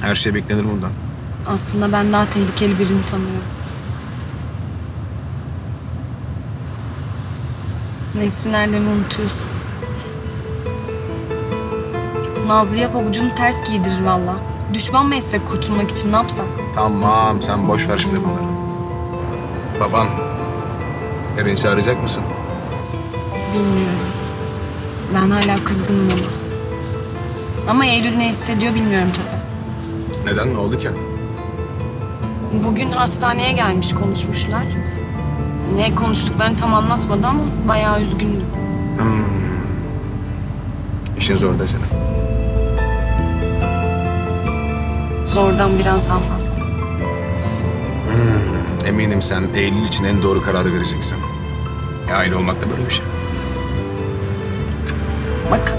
Her şey beklenir bundan. Aslında ben daha tehlikeli birini tanıyorum. Nesrin Erdem'i unutuyorsun. Nazlı'ya pabucunu ters giydirir valla. Düşman mı etsek kurtulmak için ne yapsak? Tamam sen boş ver şimdi bunları. Baban. Erinç'i arayacak mısın? Bilmiyorum. Ben hala kızgınım ona. Ama Eylül ne hissediyor bilmiyorum tabii. Neden? Ne oldu ki? Bugün hastaneye gelmiş konuşmuşlar. Ne konuştuklarını tam anlatmadı ama bayağı üzgündü. Hmm. İşin zor desene. Zordan biraz daha fazla. Eminim sen Eylül için en doğru kararı vereceksin. Aile olmak da böyle bir şey. Bak.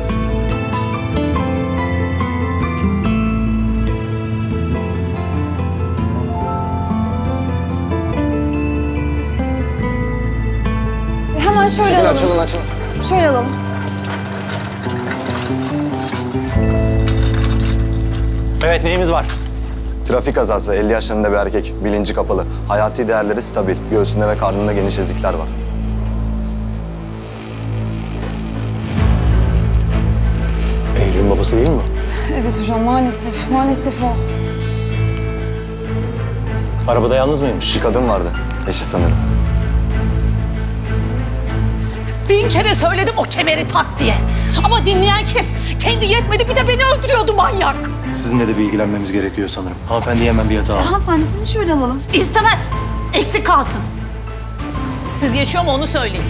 Hemen şöyle Açılın, alalım. açılın, açılın. Şöyle alalım. Evet neyimiz var? Trafik kazası 50 yaşlarında bir erkek. Bilinci kapalı. Hayati değerleri stabil. Göğsünde ve karnında geniş ezikler var. Eylül'ün babası değil mi? Evet hocam maalesef. Maalesef o. Arabada yalnız mıymış? Bir kadın vardı. Eşi sanırım. Bin kere söyledim o kemeri tak diye. Ama dinleyen kim? Kendi yetmedi bir de beni öldürüyordu manyak. Sizinle de bilgilenmemiz gerekiyor sanırım. Hanımefendi hemen bir yatağa alın. Hanımefendi sizi şöyle alalım. İstemez. Eksik kalsın. Siz yaşıyor mu onu söyleyin.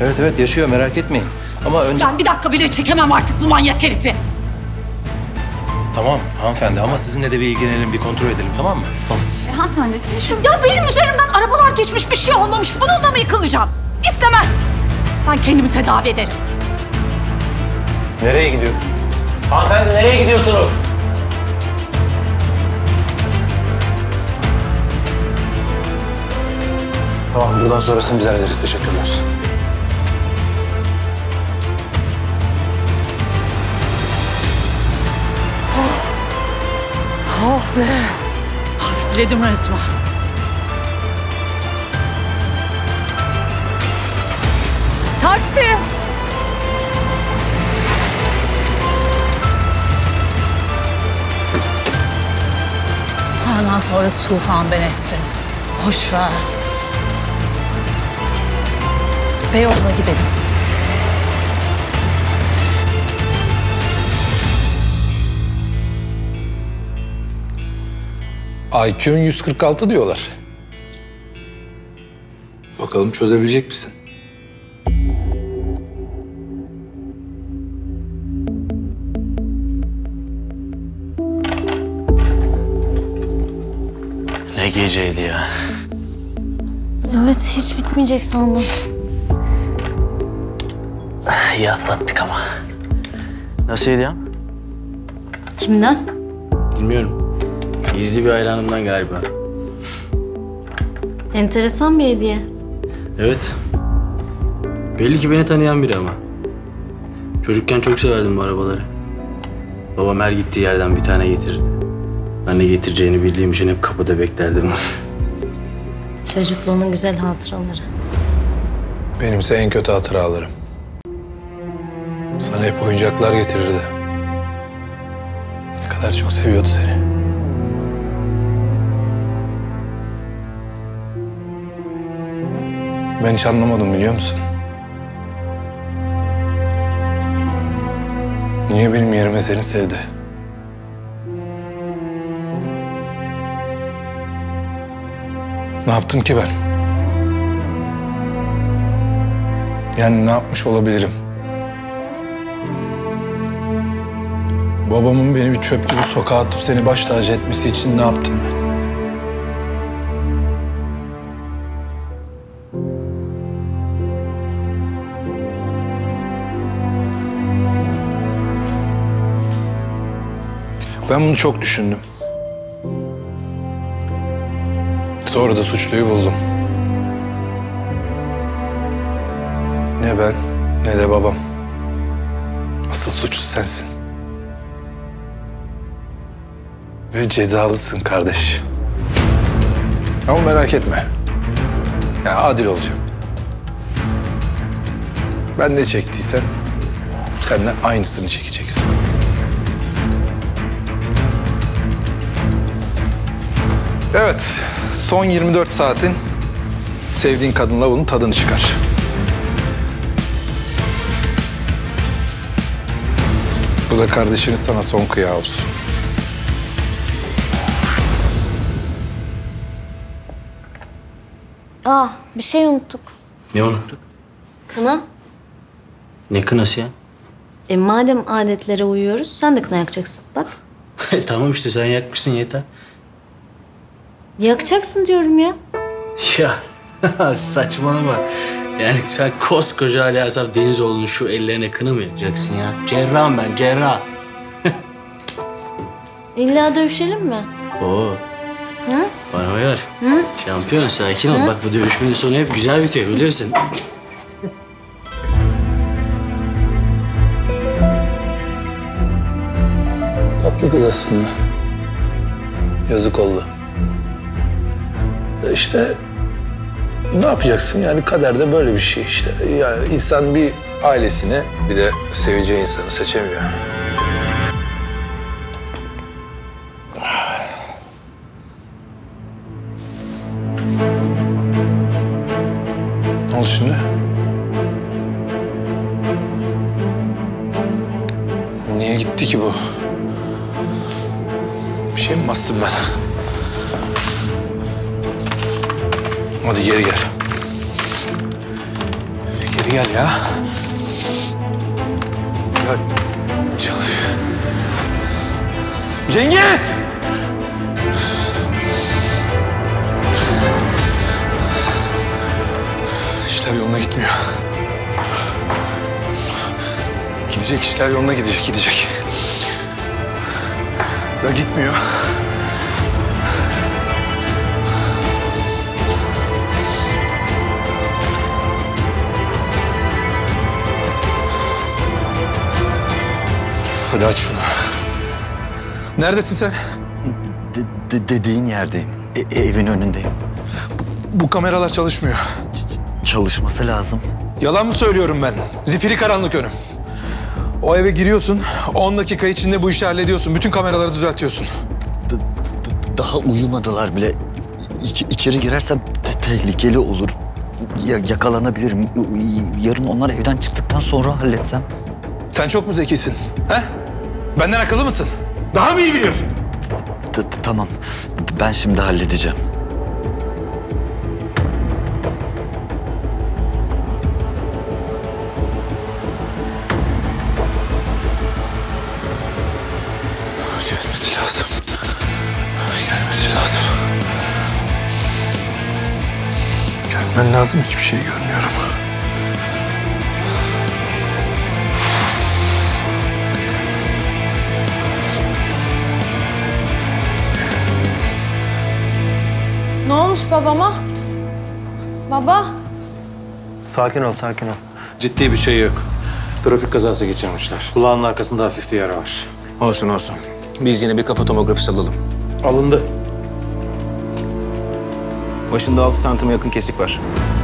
Evet evet yaşıyor merak etmeyin. Ama önce... Ben bir dakika bile çekemem artık bu manyak herifi. Tamam hanımefendi ama sizinle de bir ilgilenelim, bir kontrol edelim tamam mı? Tamam. Hanımefendi sizi şöyle... Ya benim üzerimden arabalar geçmiş bir şey olmamış. Bununla mı yıkılacağım? İstemez. Ben kendimi tedavi ederim. Nereye gidiyor? Hanımefendi nereye gidiyorsunuz? Tamam buradan sonrasını biz hallederiz. Teşekkürler. Oh be. Hafifledim resmen. Taksi. Senden sonrası tufan ben Esrin. Boş ver. Beyoğlu'na gidelim. IQ'un 146 diyorlar. Bakalım çözebilecek misin? Geceydi ya. Evet hiç bitmeyecek sandım. İyi atlattık ama. Nasılydı ya? Kimden? Bilmiyorum. Gizli bir hayranımdan galiba. Enteresan bir hediye. Evet. Belli ki beni tanıyan biri ama. Çocukken çok severdim bu arabaları. Babam her gittiği yerden bir tane getirirdi. Ben de getireceğini bildiğim için hep kapıda beklerdim. Çocukluğunun güzel hatıraları. Benimse en kötü hatıralarım. Sana hep oyuncaklar getirirdi. Ne kadar çok seviyordu seni. Ben hiç anlamadım biliyor musun? Niye benim yerime seni sevdi? Ne yaptım ki ben? Yani ne yapmış olabilirim? Babamın beni bir çöp gibi sokağa atıp seni baş tacı etmesi için ne yaptım ben? Ben bunu çok düşündüm. Sonra da suçluyu buldum. Ne ben ne de babam. Asıl suçlu sensin. Ve cezalısın kardeş. Ama merak etme. Ya adil olacağım. Ben ne çektiysem sen de aynısını çekeceksin. Evet, son 24 saatin sevdiğin kadınla bunun tadını çıkar. Bu da kardeşinin sana son kıyağı olsun. Aa bir şey unuttuk. Ne unuttuk? Kına. Ne kınası ya? E madem adetlere uyuyoruz sen de kına yakacaksın. Bak. tamam işte sen yakmışsın yeter. Yakacaksın diyorum ya. Ya saçmalama. Yani sen koskoca Ali Asaf Denizoğlu'nun şu ellerine kına mı yakacaksın ya? Cerrahım ben, cerrah. İlla dövüşelim mi? Oo, Hı? bana uyar. Hı? Şampiyon sakin ol. Hı? Bak bu dövüşmenin sonu hep güzel bitiyor biliyorsun. Tatlı kız aslında. Yazık oldu. E İşte ne yapacaksın yani kaderde böyle bir şey işte. Yani insan bir ailesini bir de seveceği insanı seçemiyor. Ne oldu şimdi? Niye gitti ki bu? Bir şey mi bastım ben? Hadi geri gel. Geri gel ya. Gel. Çalış. Cengiz! İşler yoluna gitmiyor. Gidecek işler yoluna gidecek, gidecek. Da gitmiyor. Hadi aç şunu. Neredesin sen? dediğin yerdeyim. E- evin önündeyim. Bu kameralar çalışmıyor. Çalışması lazım. Yalan mı söylüyorum ben? Zifiri karanlık önüm. O eve giriyorsun, 10 dakika içinde bu işi hallediyorsun. Bütün kameraları düzeltiyorsun. Daha uyumadılar bile. İç- içeri girersem te- tehlikeli olur. Ya- yakalanabilirim. Yarın onlar evden çıktıktan sonra halletsem. Sen çok mu zekisin? He? Benden akıllı mısın? Daha mı iyi biliyorsun? T- t- Tamam. Ben şimdi halledeceğim. Gelmesi lazım. Gelmesi lazım. Gelmen lazım. Hiçbir şey görmüyorum. Babama? Baba. Sakin ol, sakin ol. Ciddi bir şey yok. Trafik kazası geçirmişler. Kulağının arkasında hafif bir yara var. Olsun olsun. Biz yine bir kafa tomografisi alalım. Alındı. Başında 6 santim yakın kesik var.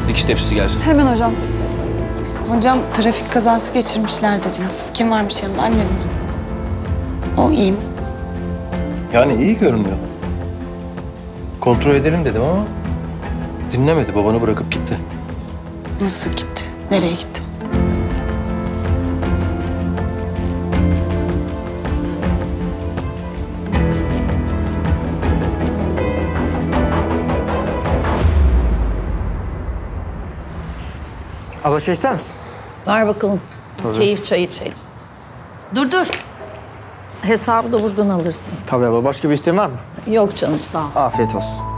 Dikiş tepsisi gelsin. Hemen hocam. Hocam trafik kazası geçirmişler dediniz. Kim varmış yanında? Annem mi? O iyi mi? Yani iyi görünüyor. Kontrol edelim dedim ama dinlemedi. Babanı bırakıp gitti. Nasıl gitti? Nereye gitti? Abla şey ister misin? Ver bakalım. Tabii. Keyif çayı içelim. Dur dur. Hesabı da buradan alırsın. Tabii abla. Başka bir isteğin var mı? Yok canım sağ ol. Afiyet olsun.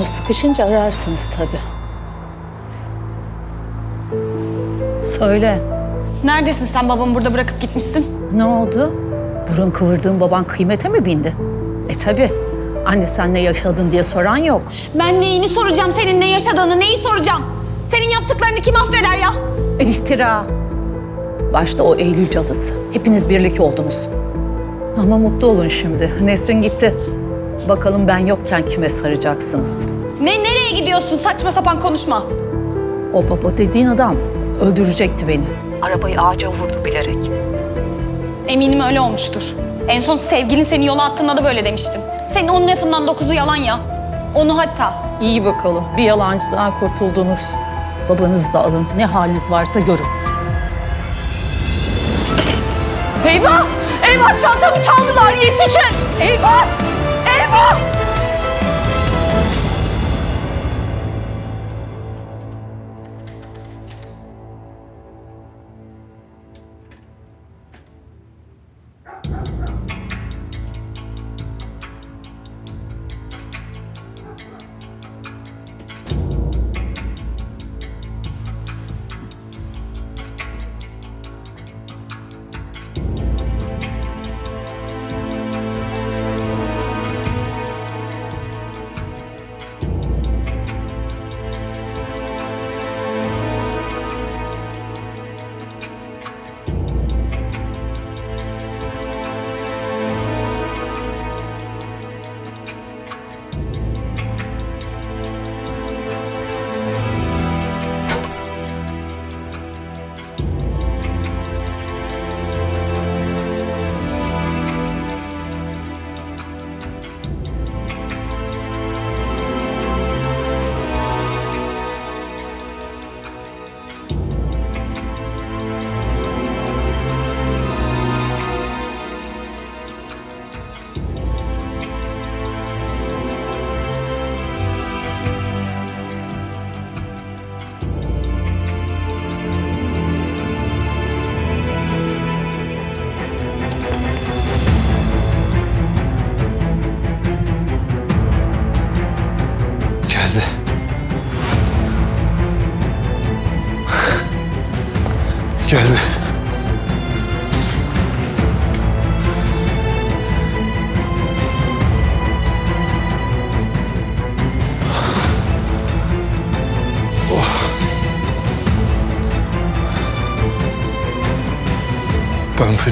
Kuyruğunu sıkışınca ararsınız tabii. Söyle. Neredesin sen babamı burada bırakıp gitmişsin? Ne oldu? Burun kıvırdığın baban kıymete mi bindi? E tabii. Anne sen ne yaşadın diye soran yok. Ben neyini soracağım senin ne yaşadığını, neyi soracağım? Senin yaptıklarını kim affeder ya? İftira. Başta o Eylül cadısı. Hepiniz birlik oldunuz. Ama mutlu olun şimdi. Nesrin gitti. Bakalım ben yokken kime saracaksınız? Ne nereye gidiyorsun? Saçma sapan konuşma. O baba dediğin adam öldürecekti beni. Arabayı ağaca vurdu bilerek. Eminim öyle olmuştur. En son sevgilin seni yola attığında da böyle demiştin. Senin onun lafından dokuzu yalan ya. Onu hatta. İyi bakalım. Bir yalancıdan kurtuldunuz. Babanızı da alın. Ne haliniz varsa görün. Eyvah! Eyvah çantamı çaldılar yetişin! Eyvah! Eyvah!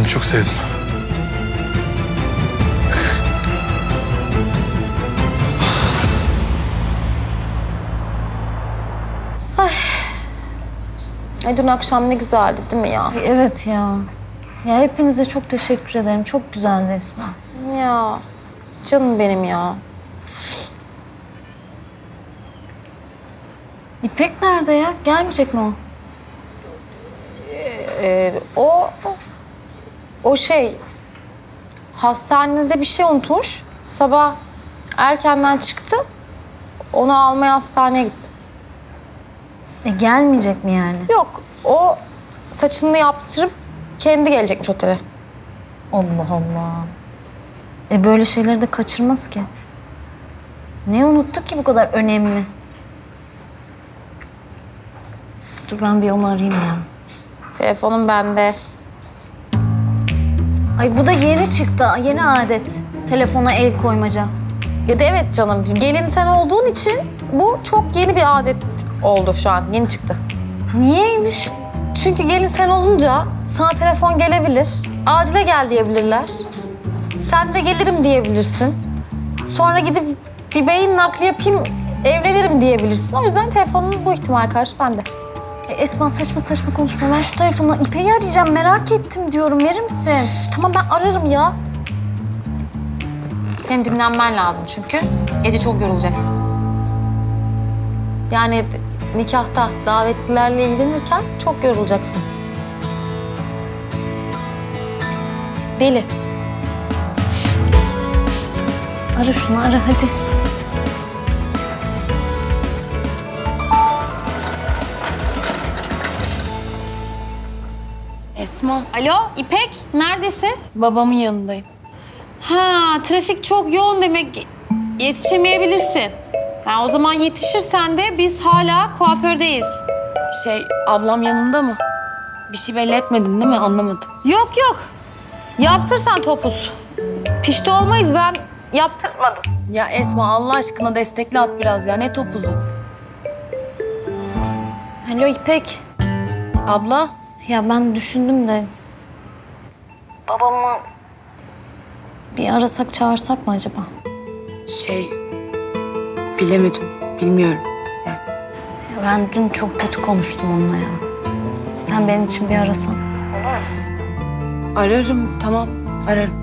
Filmi çok sevdim. Ay. Ay dün akşam ne güzeldi değil mi ya? Evet ya. Ya hepinize çok teşekkür ederim. Çok güzeldi Esma. Ya canım benim ya. İpek nerede ya? Gelmeyecek mi o? Ee, o o şey hastanede bir şey unutmuş. Sabah erkenden çıktı. Onu almaya hastaneye gitti. E, gelmeyecek mi yani? Yok. O saçını yaptırıp kendi gelecekmiş otele. Allah Allah. E böyle şeyleri de kaçırmaz ki. Ne unuttuk ki bu kadar önemli? Dur ben bir onu arayayım ya. Telefonum bende. Ay bu da yeni çıktı. Yeni adet. Telefona el koymaca. Ya da evet canım. Gelin sen olduğun için bu çok yeni bir adet oldu şu an. Yeni çıktı. Niyeymiş? Çünkü gelin sen olunca sana telefon gelebilir. Acile gel diyebilirler. Sen de gelirim diyebilirsin. Sonra gidip bir beyin nakli yapayım evlenirim diyebilirsin. O yüzden telefonun bu ihtimal karşı bende. E, Esma saçma saçma konuşma. Ben şu telefonu İpek'i arayacağım. Merak ettim diyorum. Verir misin? Tamam ben ararım ya. Senin dinlenmen lazım çünkü. Gece çok yorulacaksın. Yani nikahta davetlilerle ilgilenirken çok yorulacaksın. Deli. Ara şunu ara hadi. Esma. Alo İpek neredesin? Babamın yanındayım. Ha trafik çok yoğun demek yetişemeyebilirsin. Yani o zaman yetişirsen de biz hala kuafördeyiz. Şey, ablam yanında mı? Bir şey belli etmedin değil mi? Anlamadım. Yok yok. Yaptırsan topuz. Pişti olmayız ben yaptırmadım. Ya Esma Allah aşkına destekle at biraz ya. Ne topuzu? Alo İpek. Abla. Ya ben düşündüm de Babamı bir arasak çağırsak mı acaba? Şey, bilemedim. Bilmiyorum. Ya ben dün çok kötü konuştum onunla ya. Sen benim için bir arasan. Ararım, tamam. Ararım.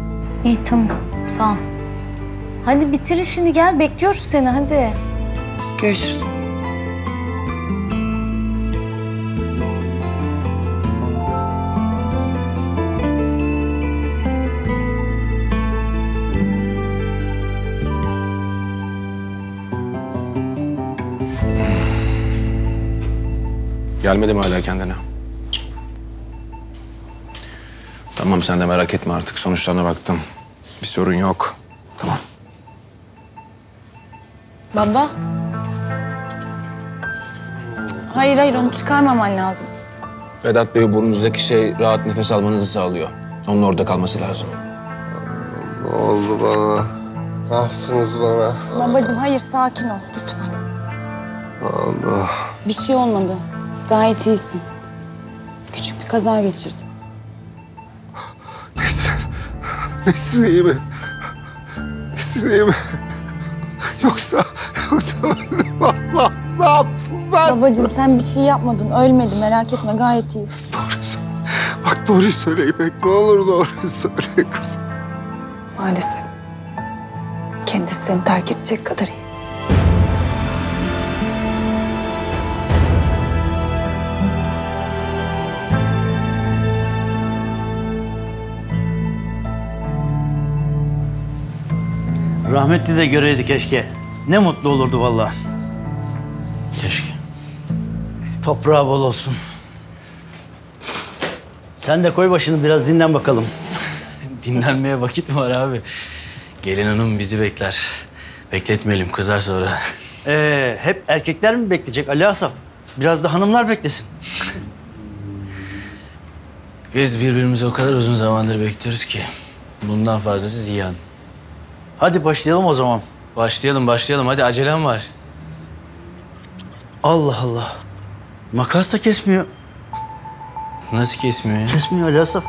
İyi tamam. Sağ ol. Hadi bitir işini gel bekliyoruz seni hadi. Görüşürüz. Gelmedi mi hala kendine? Tamam sen de merak etme artık. Sonuçlarına baktım. Bir sorun yok. Tamam. Baba. Hayır hayır onu çıkarmaman lazım. Vedat Bey burnunuzdaki şey rahat nefes almanızı sağlıyor. Onun orada kalması lazım. Ne oldu bana? Ne yaptınız bana? Babacığım hayır sakin ol lütfen. Allah. Bir şey olmadı. Gayet iyisin. Küçük bir kaza geçirdin. Nesrin. Nesrin iyi mi? Nesrin iyi mi? Yoksa, yoksa öldüm. Allah ne yaptım ben? Babacığım sen bir şey yapmadın. Ölmedi merak etme gayet iyi. Doğruyu söyle. Bak doğruyu söyle İpek. Ne olur doğruyu söyle kızım. Maalesef. Kendisi seni terk edecek kadar iyi. Rahmetli de göreydi keşke. Ne mutlu olurdu vallahi. Keşke. Toprağı bol olsun. Sen de koy başını biraz dinlen bakalım. Dinlenmeye vakit mi var abi? Gelin hanım bizi bekler. Bekletmeyelim kızar sonra. Ee, hep erkekler mi bekleyecek Ali Asaf? Biraz da hanımlar beklesin. Biz birbirimizi o kadar uzun zamandır bekliyoruz ki. Bundan fazlası ziyan. Hadi başlayalım o zaman. Başlayalım başlayalım hadi acelem var. Allah Allah. Makas da kesmiyor. Nasıl kesmiyor ya? Kesmiyor Ali Asaf.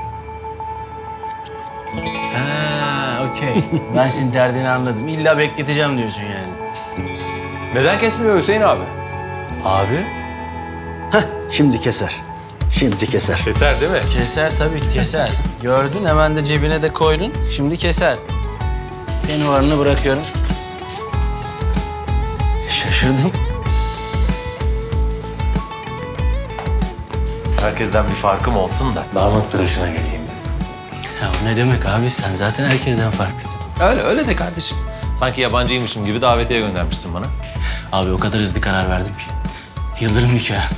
Ha okey. ben senin derdini anladım. İlla bekleteceğim diyorsun yani. Neden kesmiyor Hüseyin abi? Abi? Heh, şimdi keser. Şimdi keser. Keser değil mi? Keser tabii keser. Gördün hemen de cebine de koydun. Şimdi keser. Benim varını bırakıyorum. Şaşırdım. Herkesten bir farkım olsun da damat tıraşına geleyim. Ya o ne demek abi? Sen zaten herkesten farklısın. Öyle öyle de kardeşim. Sanki yabancıymışım gibi davetiye göndermişsin bana. Abi o kadar hızlı karar verdim ki. Yıldırım nikahı.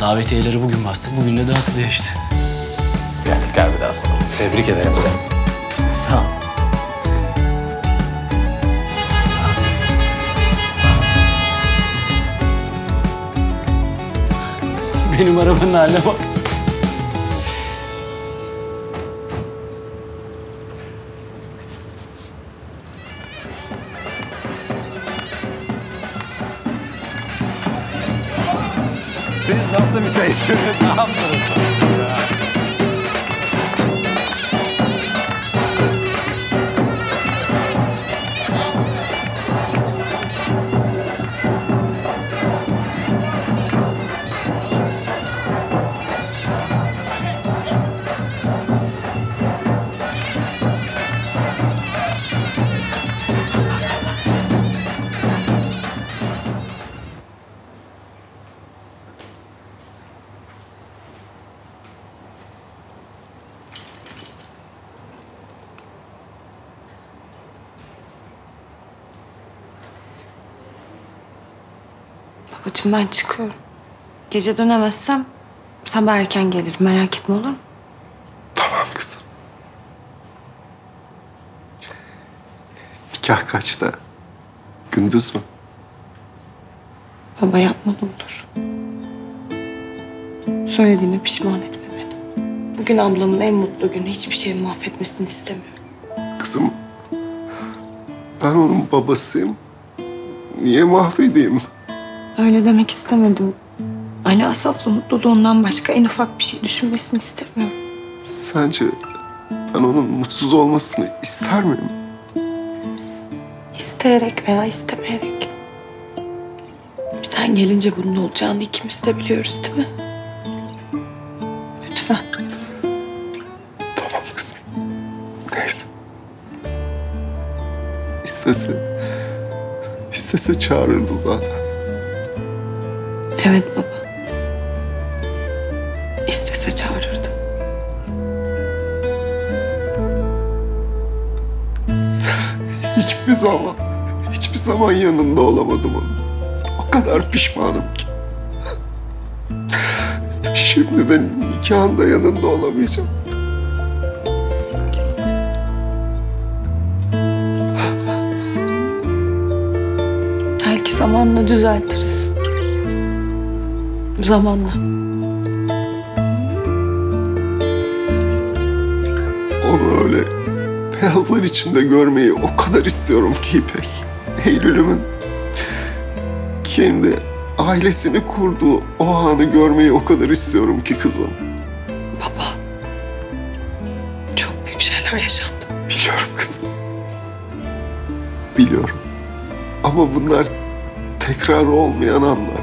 Davetiyeleri bugün bastık, bugün de dağıtılıyor işte. Geldik abi daha sana. Tebrik ederim seni. Sağ ol. Benim arabanın haline bak. Siz nasıl bir şeysiniz? Ne yaptınız? Babacığım ben çıkıyorum. Gece dönemezsem sabah erken gelirim. Merak etme olur mu? Tamam kızım. Nikah kaçta? Gündüz mü? Baba yapma ne olur. Söylediğime pişman etme beni. Bugün ablamın en mutlu günü. Hiçbir şeyi mahvetmesini istemiyorum. Kızım, ben onun babasıyım. Niye mahvedeyim? Öyle demek istemedim. Ali Asaf'la mutluluğundan başka en ufak bir şey düşünmesini istemiyorum. Sence ben onun mutsuz olmasını ister miyim? İsteyerek veya istemeyerek. Sen gelince bunun olacağını ikimiz de biliyoruz değil mi? Lütfen. Tamam kızım. Neyse. İstese, istese çağırırdı zaten. Evet baba. İstese çağırırdı. Hiçbir zaman, hiçbir zaman yanında olamadım onun. O kadar pişmanım ki. Şimdi de nikahında yanında olamayacağım. Belki zamanla düzeltiriz. Zamanla. Onu öyle beyazlar içinde görmeyi o kadar istiyorum ki İpek. Eylül'ümün kendi ailesini kurduğu o anı görmeyi o kadar istiyorum ki kızım. Çok büyük şeyler yaşandı. Biliyorum kızım. Biliyorum. Ama bunlar tekrar olmayan anlar.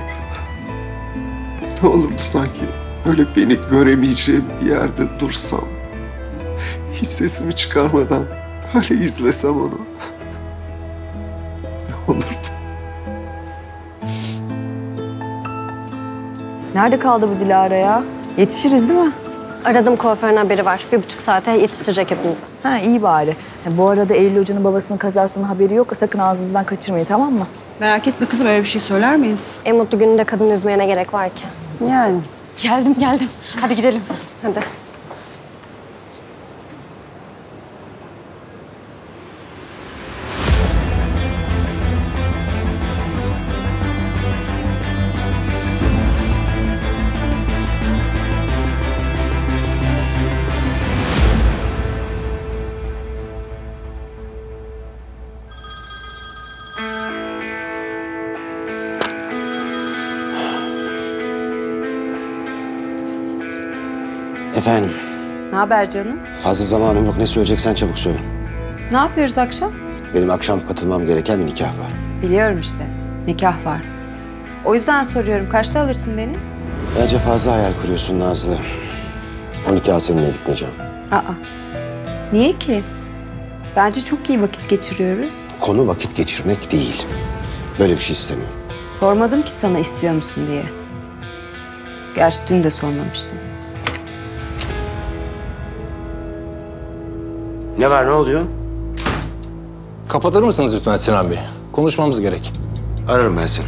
Ne olurdu sanki öyle beni göremeyeceğim bir yerde dursam. Hiç sesimi çıkarmadan böyle izlesem onu. Ne olurdu? Nerede kaldı bu Dilara ya? Yetişiriz değil mi? Aradım kuaförün haberi var. Bir buçuk saate yetiştirecek hepimizi. Ha iyi bari. Ha, bu arada Eylül Hoca'nın babasının kazasının haberi yok. Sakın ağzınızdan kaçırmayın tamam mı? Merak etme kızım öyle bir şey söyler miyiz? En mutlu gününde kadın üzmeye ne gerek var ki? Yani. Geldim geldim. Hadi gidelim. Hadi. Efendim, Ne haber canım? fazla zamanım yok. Ne söyleyeceksen çabuk söyle. Ne yapıyoruz akşam? Benim akşam katılmam gereken bir nikah var. Biliyorum işte. Nikah var. O yüzden soruyorum. Kaçta alırsın beni? Bence fazla hayal kuruyorsun Nazlı. O nikaha seninle gitmeyeceğim. Aa. Niye ki? Bence çok iyi vakit geçiriyoruz. Konu vakit geçirmek değil. Böyle bir şey istemiyorum. Sormadım ki sana istiyor musun diye. Gerçi dün de sormamıştım. Ne var, ne oluyor? Kapatır mısınız lütfen Sinan Bey? Konuşmamız gerek. Ararım ben seni.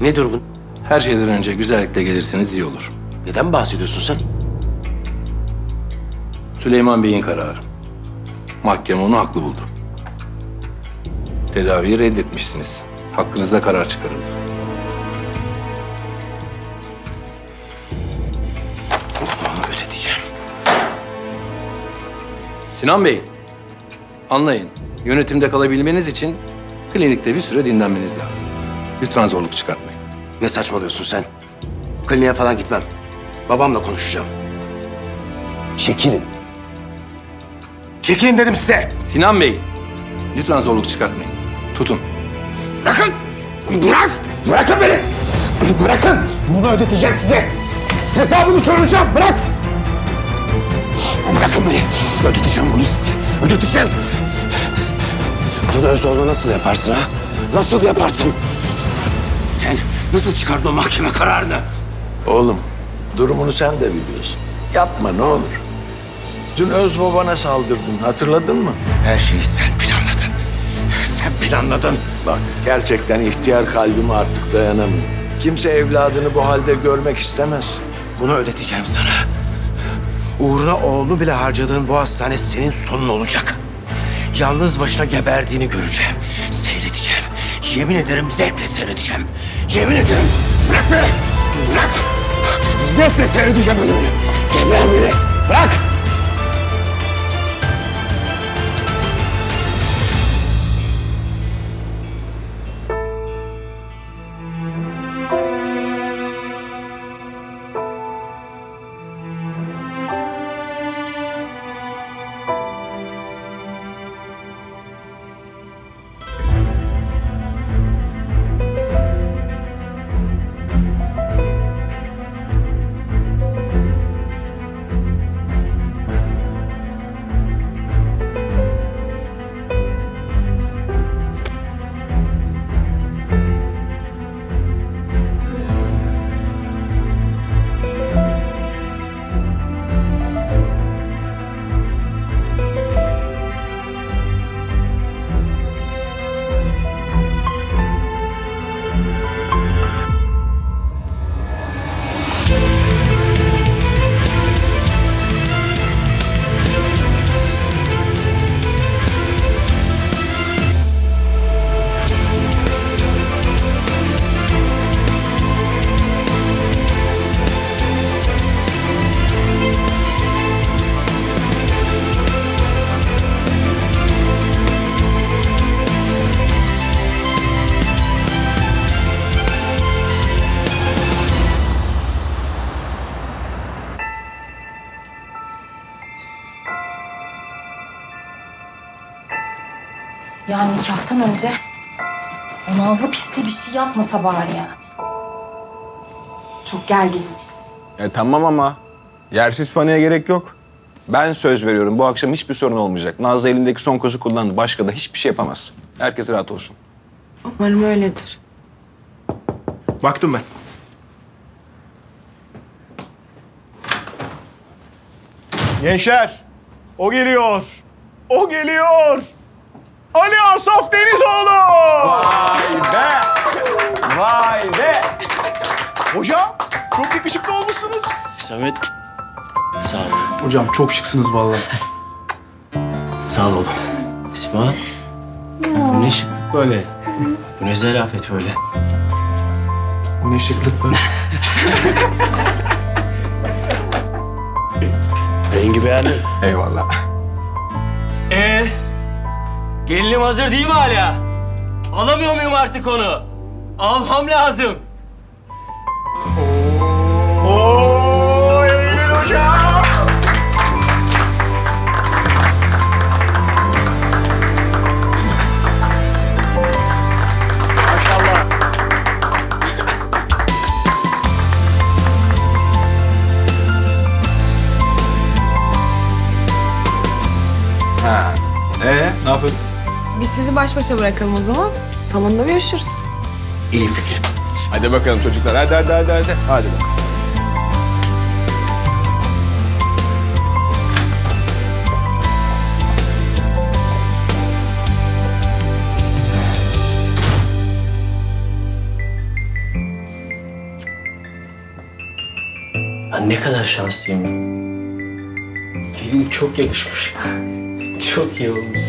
Nedir bu? Her şeyden önce güzellikle gelirseniz iyi olur. Neden bahsediyorsun sen? Süleyman Bey'in kararı. Mahkeme onu haklı buldu. Tedaviyi reddetmişsiniz. Hakkınızda karar çıkarıldı. Sinan Bey, anlayın. Yönetimde kalabilmeniz için klinikte bir süre dinlenmeniz lazım. Lütfen zorluk çıkartmayın. Ne saçmalıyorsun sen? Kliniğe falan gitmem. Babamla konuşacağım. Çekilin. Çekilin dedim size. Sinan Bey, lütfen zorluk çıkartmayın. Tutun. Bırakın! Bırak! Bırakın beni! Bırakın! Bunu ödeteceğim size. Hesabını soracağım. Bırak! Bırakın beni. Ödeteceğim bunu size. Ödeteceğim. Bunu Özoğlu nasıl yaparsın ha? Nasıl yaparsın? Sen nasıl çıkardın o mahkeme kararını? Oğlum, durumunu sen de biliyorsun. Yapma ne olur. Dün öz babana saldırdın, hatırladın mı? Her şeyi sen planladın. Sen planladın. Bak, gerçekten ihtiyar kalbim artık dayanamıyor. Kimse evladını bu halde görmek istemez. Bunu ödeteceğim sana. Uğruna oğlunu bile harcadığın bu hastane senin sonun olacak. Yalnız başına geberdiğini göreceğim. Seyredeceğim. Yemin ederim zevkle seyredeceğim. Yemin ederim. Bırak beni. Bırak. Zevkle seyredeceğim ölümünü. Geber beni. Bırak. Nikahtan önce o nazlı pisliği bir şey yapmasa bari yani. Çok gerginim. E tamam ama yersiz paniğe gerek yok. Ben söz veriyorum bu akşam hiçbir sorun olmayacak. Nazlı elindeki son kozu kullandı. Başka da hiçbir şey yapamaz. Herkes rahat olsun. Umarım öyledir. Baktım ben. Gençler, o geliyor. O geliyor. Ali Asaf Denizoğlu. Vay be. Vay be. Hocam, çok yakışıklı olmuşsunuz. Samet. Sağ ol. Hocam çok şıksınız vallahi. Sağ ol oğlum. Sima. Bu ne şıklık böyle? Bu ne zarafet böyle? Bu ne şıklık böyle? Rengi beğendim. Eyvallah. Ee, gelinim hazır değil mi hala? Alamıyor muyum artık onu? Almam lazım. Oo, Eylül hocam. Biz sizi baş başa bırakalım o zaman. Salonda görüşürüz. İyi fikir. Hadi bakalım çocuklar. Hadi hadi hadi hadi. Hadi bakalım. Ben ne kadar şanslıyım. Gelin çok yakışmış. Çok iyi olmuş.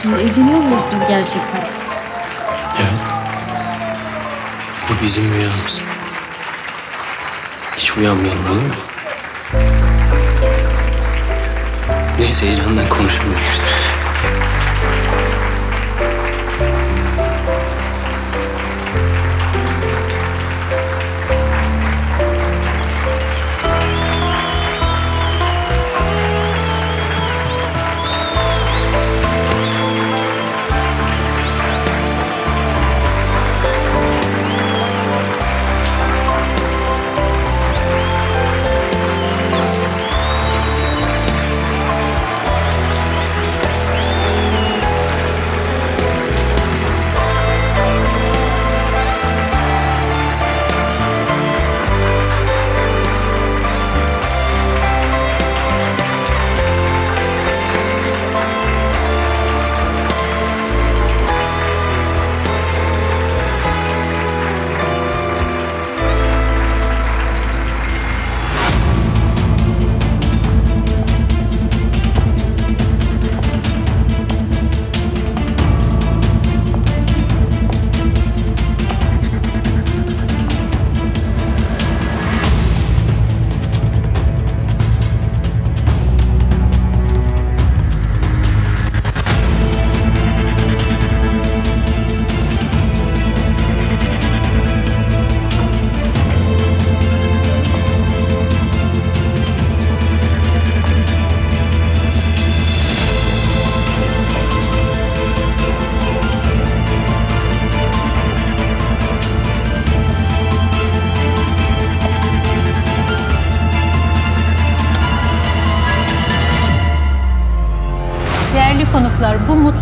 Şimdi? Evleniyor muyuz biz gerçekten? Evet. Bu bizim rüyamız. Hiç uyanmayalım olur mu? Neyse heyecandan konuşamıyorum işte.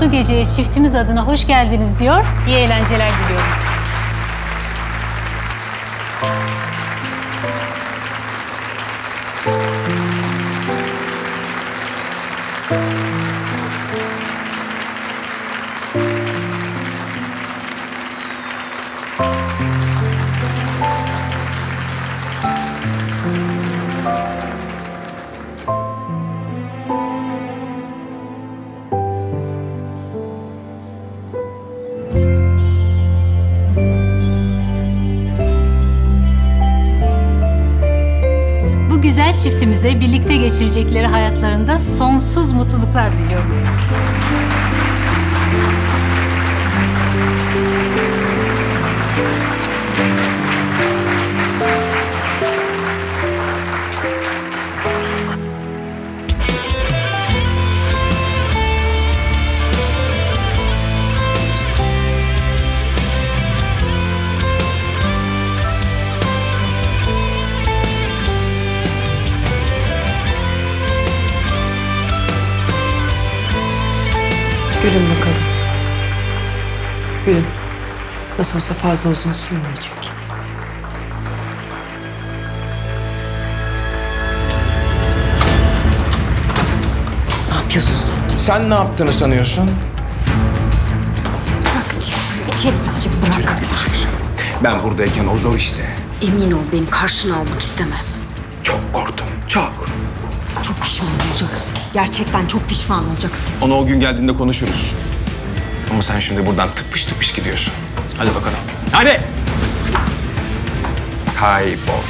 Mutlu geceye çiftimiz adına hoş geldiniz diyor. İyi eğlenceler diliyorum. Geçirecekleri hayatlarında sonsuz mutluluklar diliyorum. Nasıl olsa fazla uzun sürmeyecek. Ne yapıyorsun sen? Sen ne yaptığını sanıyorsun? Bırak diyorum. İçeri gidecek bırak. Gideceksin. Ben buradayken o zor işte. Emin ol beni karşına almak istemez. Çok korktum, çok. Çok pişman olacaksın. Gerçekten çok pişman olacaksın. Onu o gün geldiğinde konuşuruz. Ama sen şimdi buradan tıpış tıpış gidiyorsun. Hadi bakalım. Hadi! Kaybol.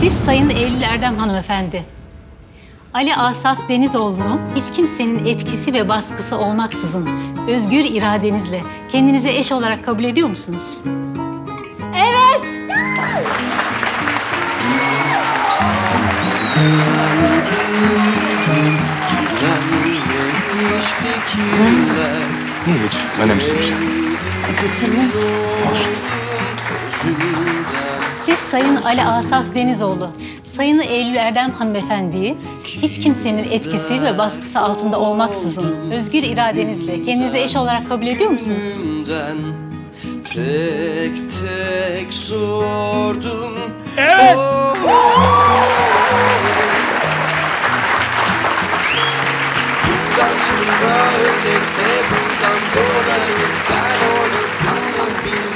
Siz Sayın Eylül Erdem hanımefendi. Ali Asaf Denizoğlu'nu hiç kimsenin etkisi ve baskısı olmaksızın özgür iradenizle kendinize eş olarak kabul ediyor musunuz? Evet. Hiç önemsiz bir şey. Kaçırmıyor. Olsun. Siz Sayın Ali Asaf Denizoğlu, Sayın Eylül Erdem hanımefendiyi hiç kimsenin etkisi ve baskısı altında olmaksızın özgür iradenizle kendinize eş olarak kabul ediyor musunuz? Tek tek sordum. Evet. Bundan sonra öyleyse bundan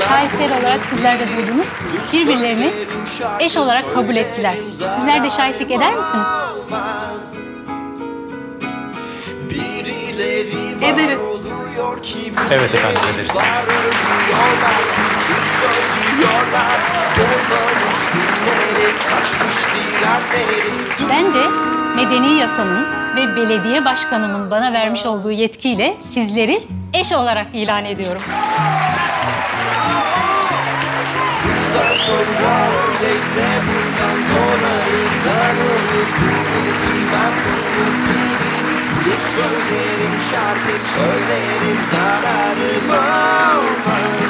Şahitler olarak sizler de duydunuz. Birbirlerini eş olarak kabul ettiler. Sizler de şahitlik eder misiniz? Ederiz. Evet efendim ederiz. Ben de medeni yasanın ve belediye başkanımın bana vermiş olduğu yetkiyle sizleri eş olarak ilan ediyorum. Bundan sonra öyleyse bundan dolayı ben onu bunu bilmem bunu bilirim. Bunu söylerim şarkı söylerim zararım olmaz.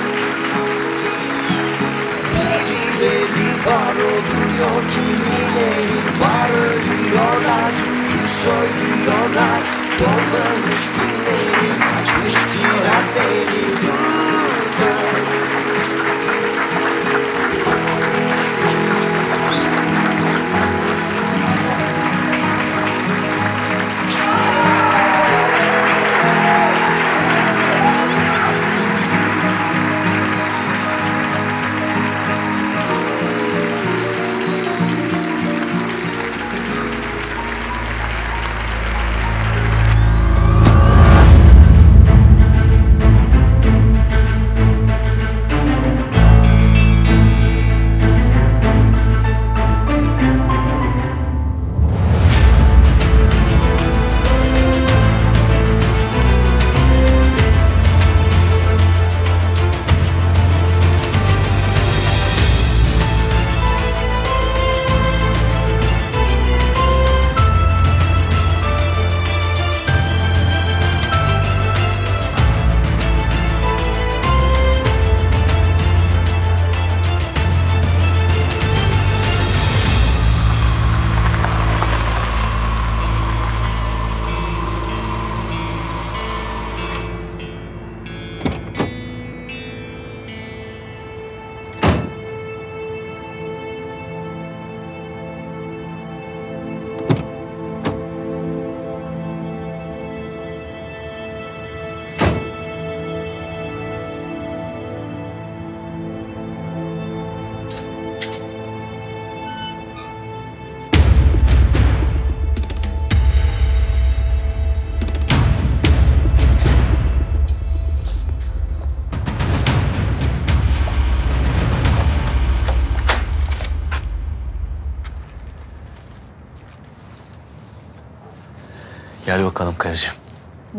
Birileri var oluyor kimileri var ölüyorlar. Söylüyorlar. Dolmamış günleri kaçmış dilerleri durmaz.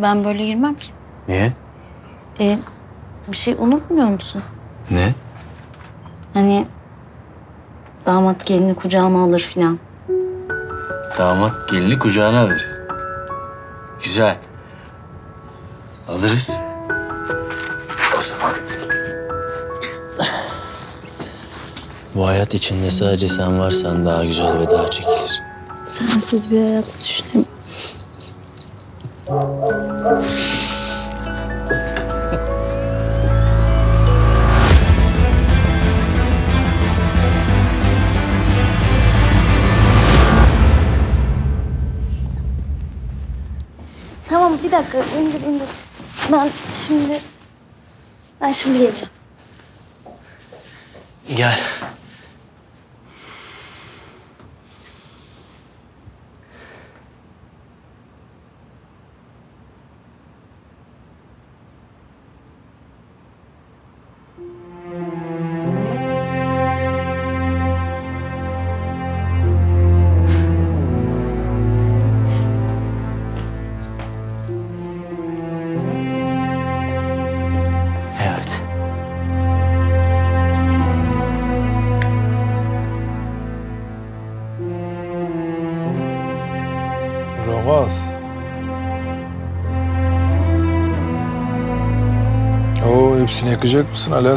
Ben böyle girmem ki. Niye? E, bir şey unutmuyor musun? Ne? Hani damat gelini kucağına alır filan. Damat gelini kucağına alır. Güzel. Alırız. O zaman. Bu hayat içinde sadece sen varsan daha güzel ve daha çekilir. Sensiz bir hayatı düşünemiyorum. Şimdi ben şimdi geleceğim. Gel. Rovaz. Oo hepsini yakacak mısın Ali?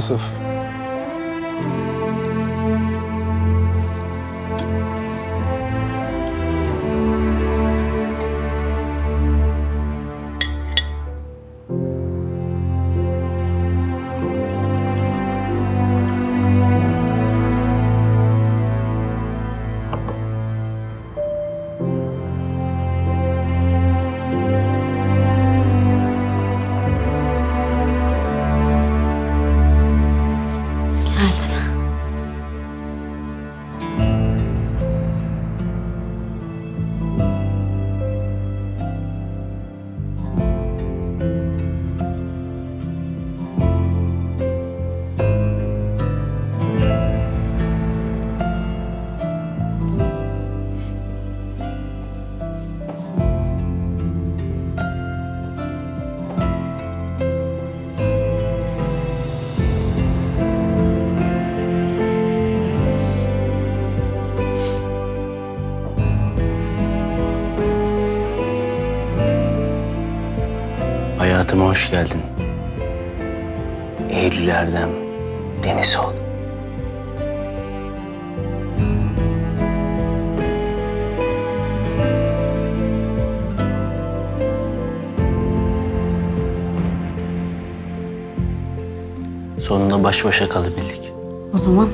Baş başa kalabildik. O zaman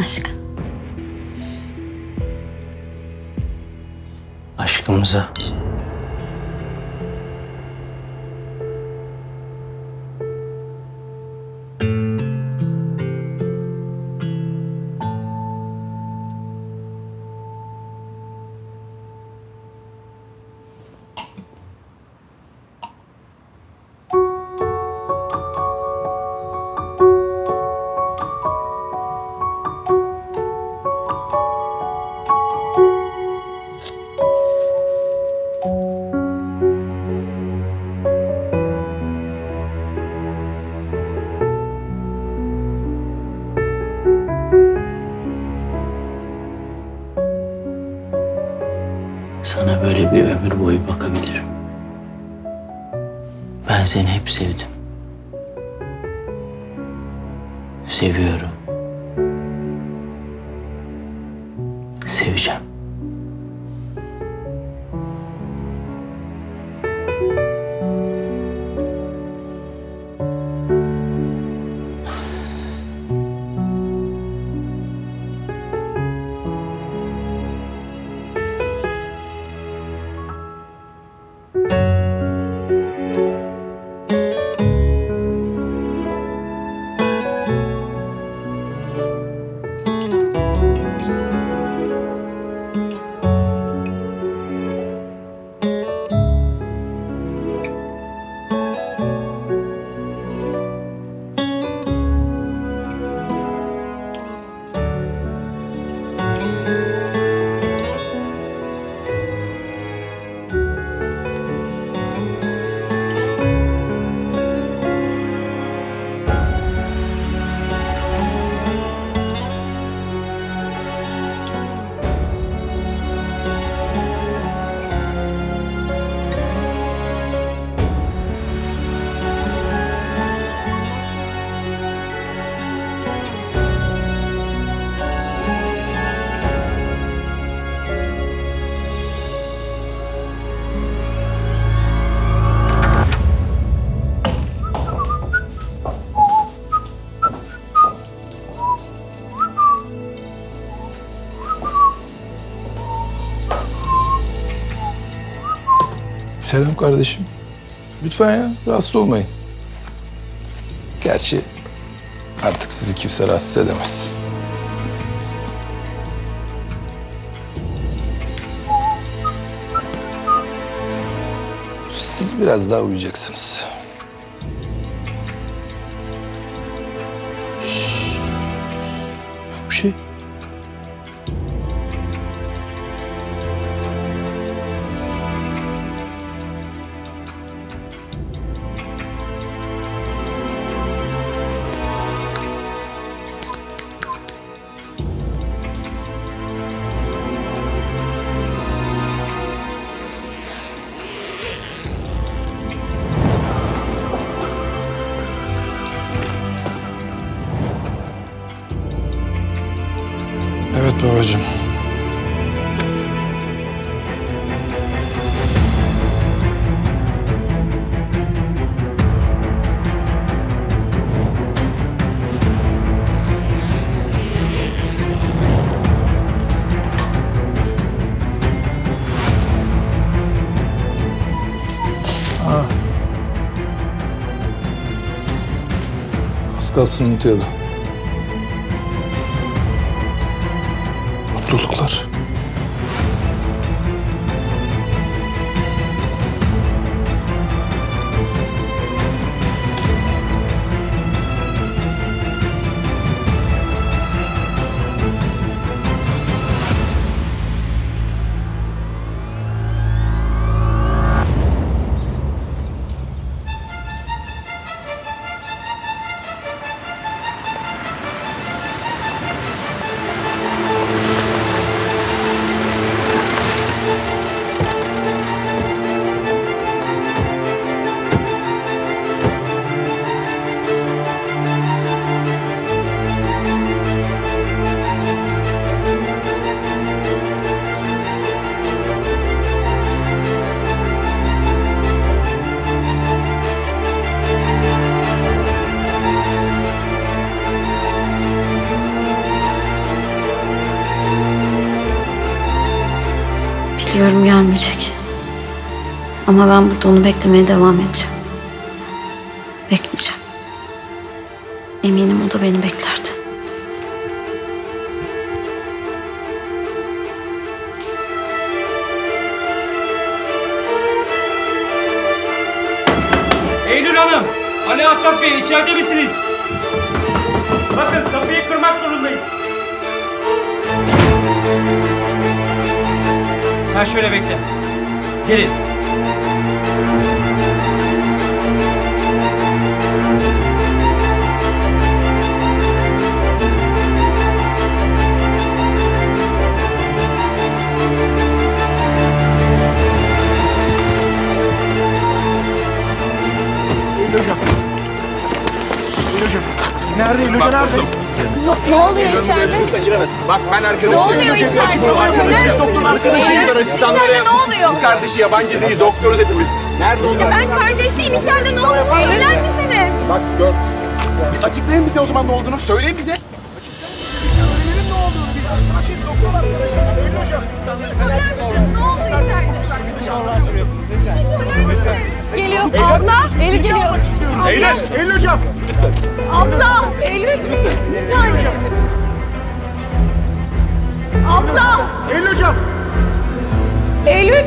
aşk. Aşkımıza Selam kardeşim. Lütfen ya rahatsız olmayın. Gerçi artık sizi kimse rahatsız edemez. Siz biraz daha uyuyacaksınız. Az kalsın Ama ben burada onu beklemeye devam edeceğim. Bekleyeceğim. Eminim o da beni beklerdi. Eylül Hanım, Ali Asaf Bey içeride misiniz? Bakın kapıyı kırmak zorundayız. Sen şöyle bekle. Gelin. Nerede Eylül hocam? Nerede? Ne, ne oluyor içeride? Bak ben arkadaşıyım. Ne oluyor içeride? Biz doktorun misiniz? arkadaşıyız. Asistanları İçeride ne oluyor? Kız kardeşi yabancı değiliz. Doktoruz hepimiz. Nerede o? Ben kardeşiyim. İçeride ne oluyor? Söyler misiniz? Bak gör. Bir açıklayın bize o zaman ne olduğunu. Söyleyin bize. Öğrenelim ne olduğunu. Biz arkadaşıyız. Doktor arkadaşıyız. Eylül hocam. Siz söyler misiniz? Ne oldu içeride? Bir şey söyler misiniz? Geliyor. Abla. Eylül geliyor. Eylül. Eylül hocam. Abla. Eylül. Bir saniye. Abla. Eylül hocam. Eylül.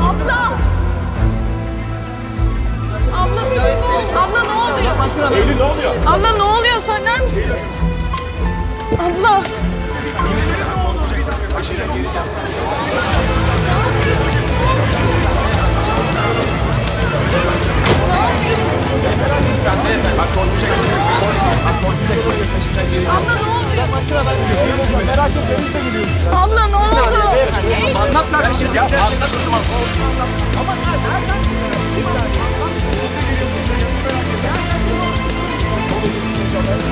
Abla. Abla bir ne oluyor? Abla ne oluyor? Eylül ne oluyor? Abla ne oluyor? Söyler misin? Abla. Merak etme biz de gülüyoruz. Abla ne oldu? Anlat kardeşim ya. Anlat o zaman. Ama nereden? Bir saniye. Biz de gülüyoruz. Hiç merak etme.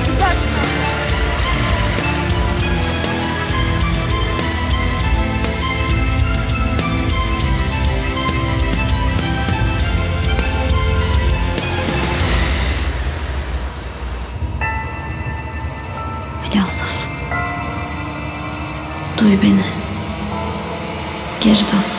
Süper. Duy beni. Geri dön.